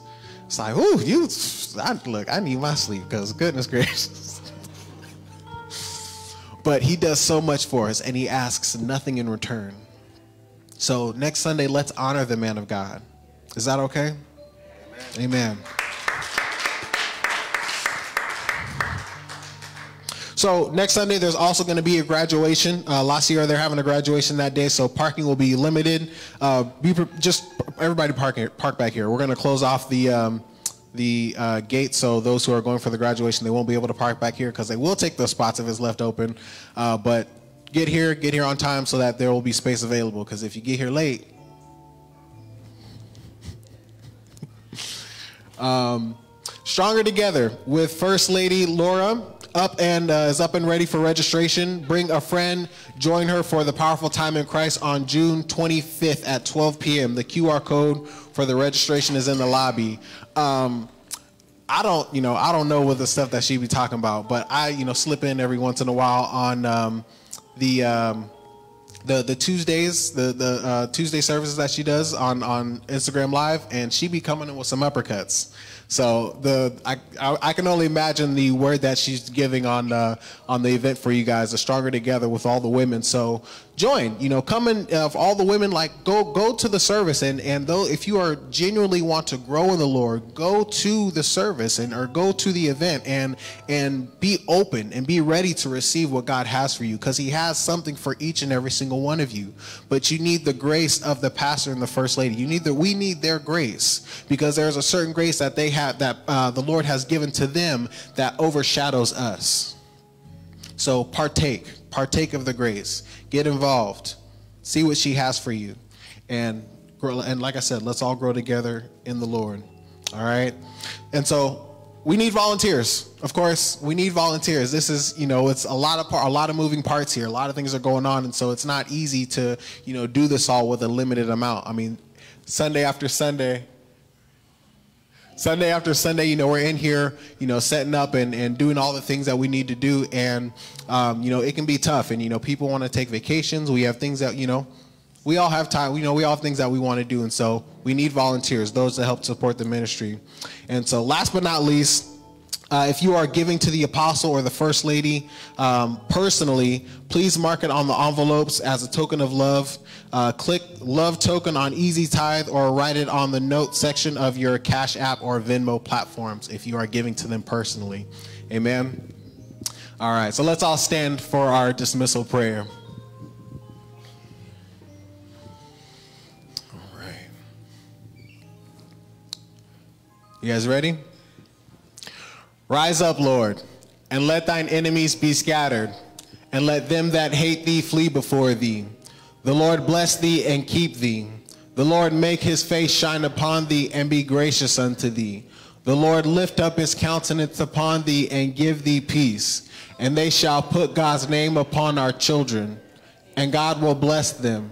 It's like, ooh, you I, look, I need my sleep because goodness gracious. But he does so much for us and he asks nothing in return. So next Sunday, let's honor the man of God. Is that okay? Amen. So next Sunday, there's also going to be a graduation. Uh, La they're having a graduation that day, so parking will be limited. Uh, be just everybody park park back here. We're going to close off the um, the uh, gate, so those who are going for the graduation, they won't be able to park back here because they will take those spots if it's left open. Uh, but get here, get here on time so that there will be space available. Because if you get here late, um, Stronger Together with First Lady Laura up and uh, is up and ready for registration. Bring a friend, join her for the Powerful Time in Christ on June 25th at 12 p.m. The QR code for the registration is in the lobby. Um, I don't, you know, I don't know what the stuff that she be talking about, but I, you know, slip in every once in a while on um, the um, the the Tuesdays, the the uh, Tuesday services that she does on on Instagram Live, and she be coming in with some uppercuts. So the I, I I can only imagine the word that she's giving on the on the event for you guys, the stronger together with all the women. So join, you know, come in uh, for all the women. Like go go to the service, and and though if you are genuinely want to grow in the Lord, go to the service and or go to the event and and be open and be ready to receive what God has for you, because He has something for each and every single one of you. But you need the grace of the pastor and the first lady. You need the we need their grace because there's a certain grace that they have that uh, the Lord has given to them that overshadows us. So partake, partake of the grace. Get involved. See what she has for you. And grow, and like I said, let's all grow together in the Lord. All right? And so we need volunteers. Of course, we need volunteers. This is, you know, it's a lot of a lot of moving parts here. A lot of things are going on and so it's not easy to, you know, do this all with a limited amount. I mean, Sunday after Sunday, Sunday after Sunday, you know, we're in here, you know, setting up and, and doing all the things that we need to do. And, um, you know, it can be tough. And, you know, people want to take vacations. We have things that, you know, we all have time. You know, we all have things that we want to do, and so we need volunteers, those that help support the ministry. And so, last but not least, uh, if you are giving to the apostle or the first lady um, personally, please mark it on the envelopes as a token of love. Uh, click love token on Easy Tithe or write it on the note section of your Cash App or Venmo platforms if you are giving to them personally. Amen. All right, so let's all stand for our dismissal prayer. All right. You guys ready? Rise up, Lord, and let thine enemies be scattered, and let them that hate thee flee before thee. The Lord bless thee and keep thee. The Lord make his face shine upon thee and be gracious unto thee. The Lord lift up his countenance upon thee and give thee peace. And they shall put God's name upon our children, and God will bless them.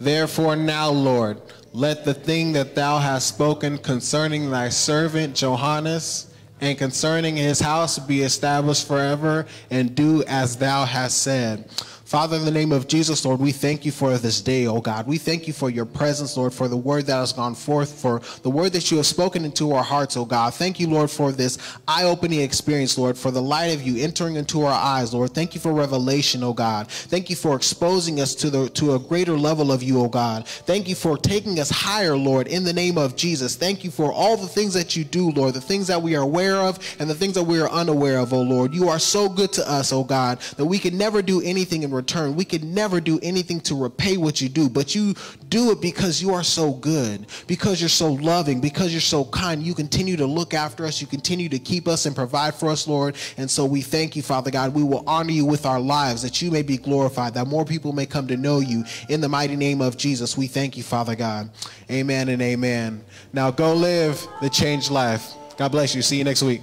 Therefore, now, Lord, let the thing that thou hast spoken concerning thy servant Johannes and concerning his house be established forever, and do as thou hast said. Father, in the name of Jesus, Lord, we thank you for this day, oh God. We thank you for your presence, Lord, for the word that has gone forth, for the word that you have spoken into our hearts, oh God. Thank you, Lord, for this eye opening experience, Lord, for the light of you entering into our eyes, Lord. Thank you for revelation, oh God. Thank you for exposing us to, the, to a greater level of you, oh God. Thank you for taking us higher, Lord, in the name of Jesus. Thank you for all the things that you do, Lord, the things that we are aware of and the things that we are unaware of, oh Lord. You are so good to us, oh God, that we can never do anything in return. We could never do anything to repay what you do, but you do it because you are so good, because you're so loving, because you're so kind. You continue to look after us, you continue to keep us and provide for us, Lord. And so we thank you, Father God. We will honor you with our lives, that you may be glorified, that more people may come to know you. In the mighty name of Jesus, we thank you, Father God. Amen and amen. Now go live the changed life. God bless you. See you next week.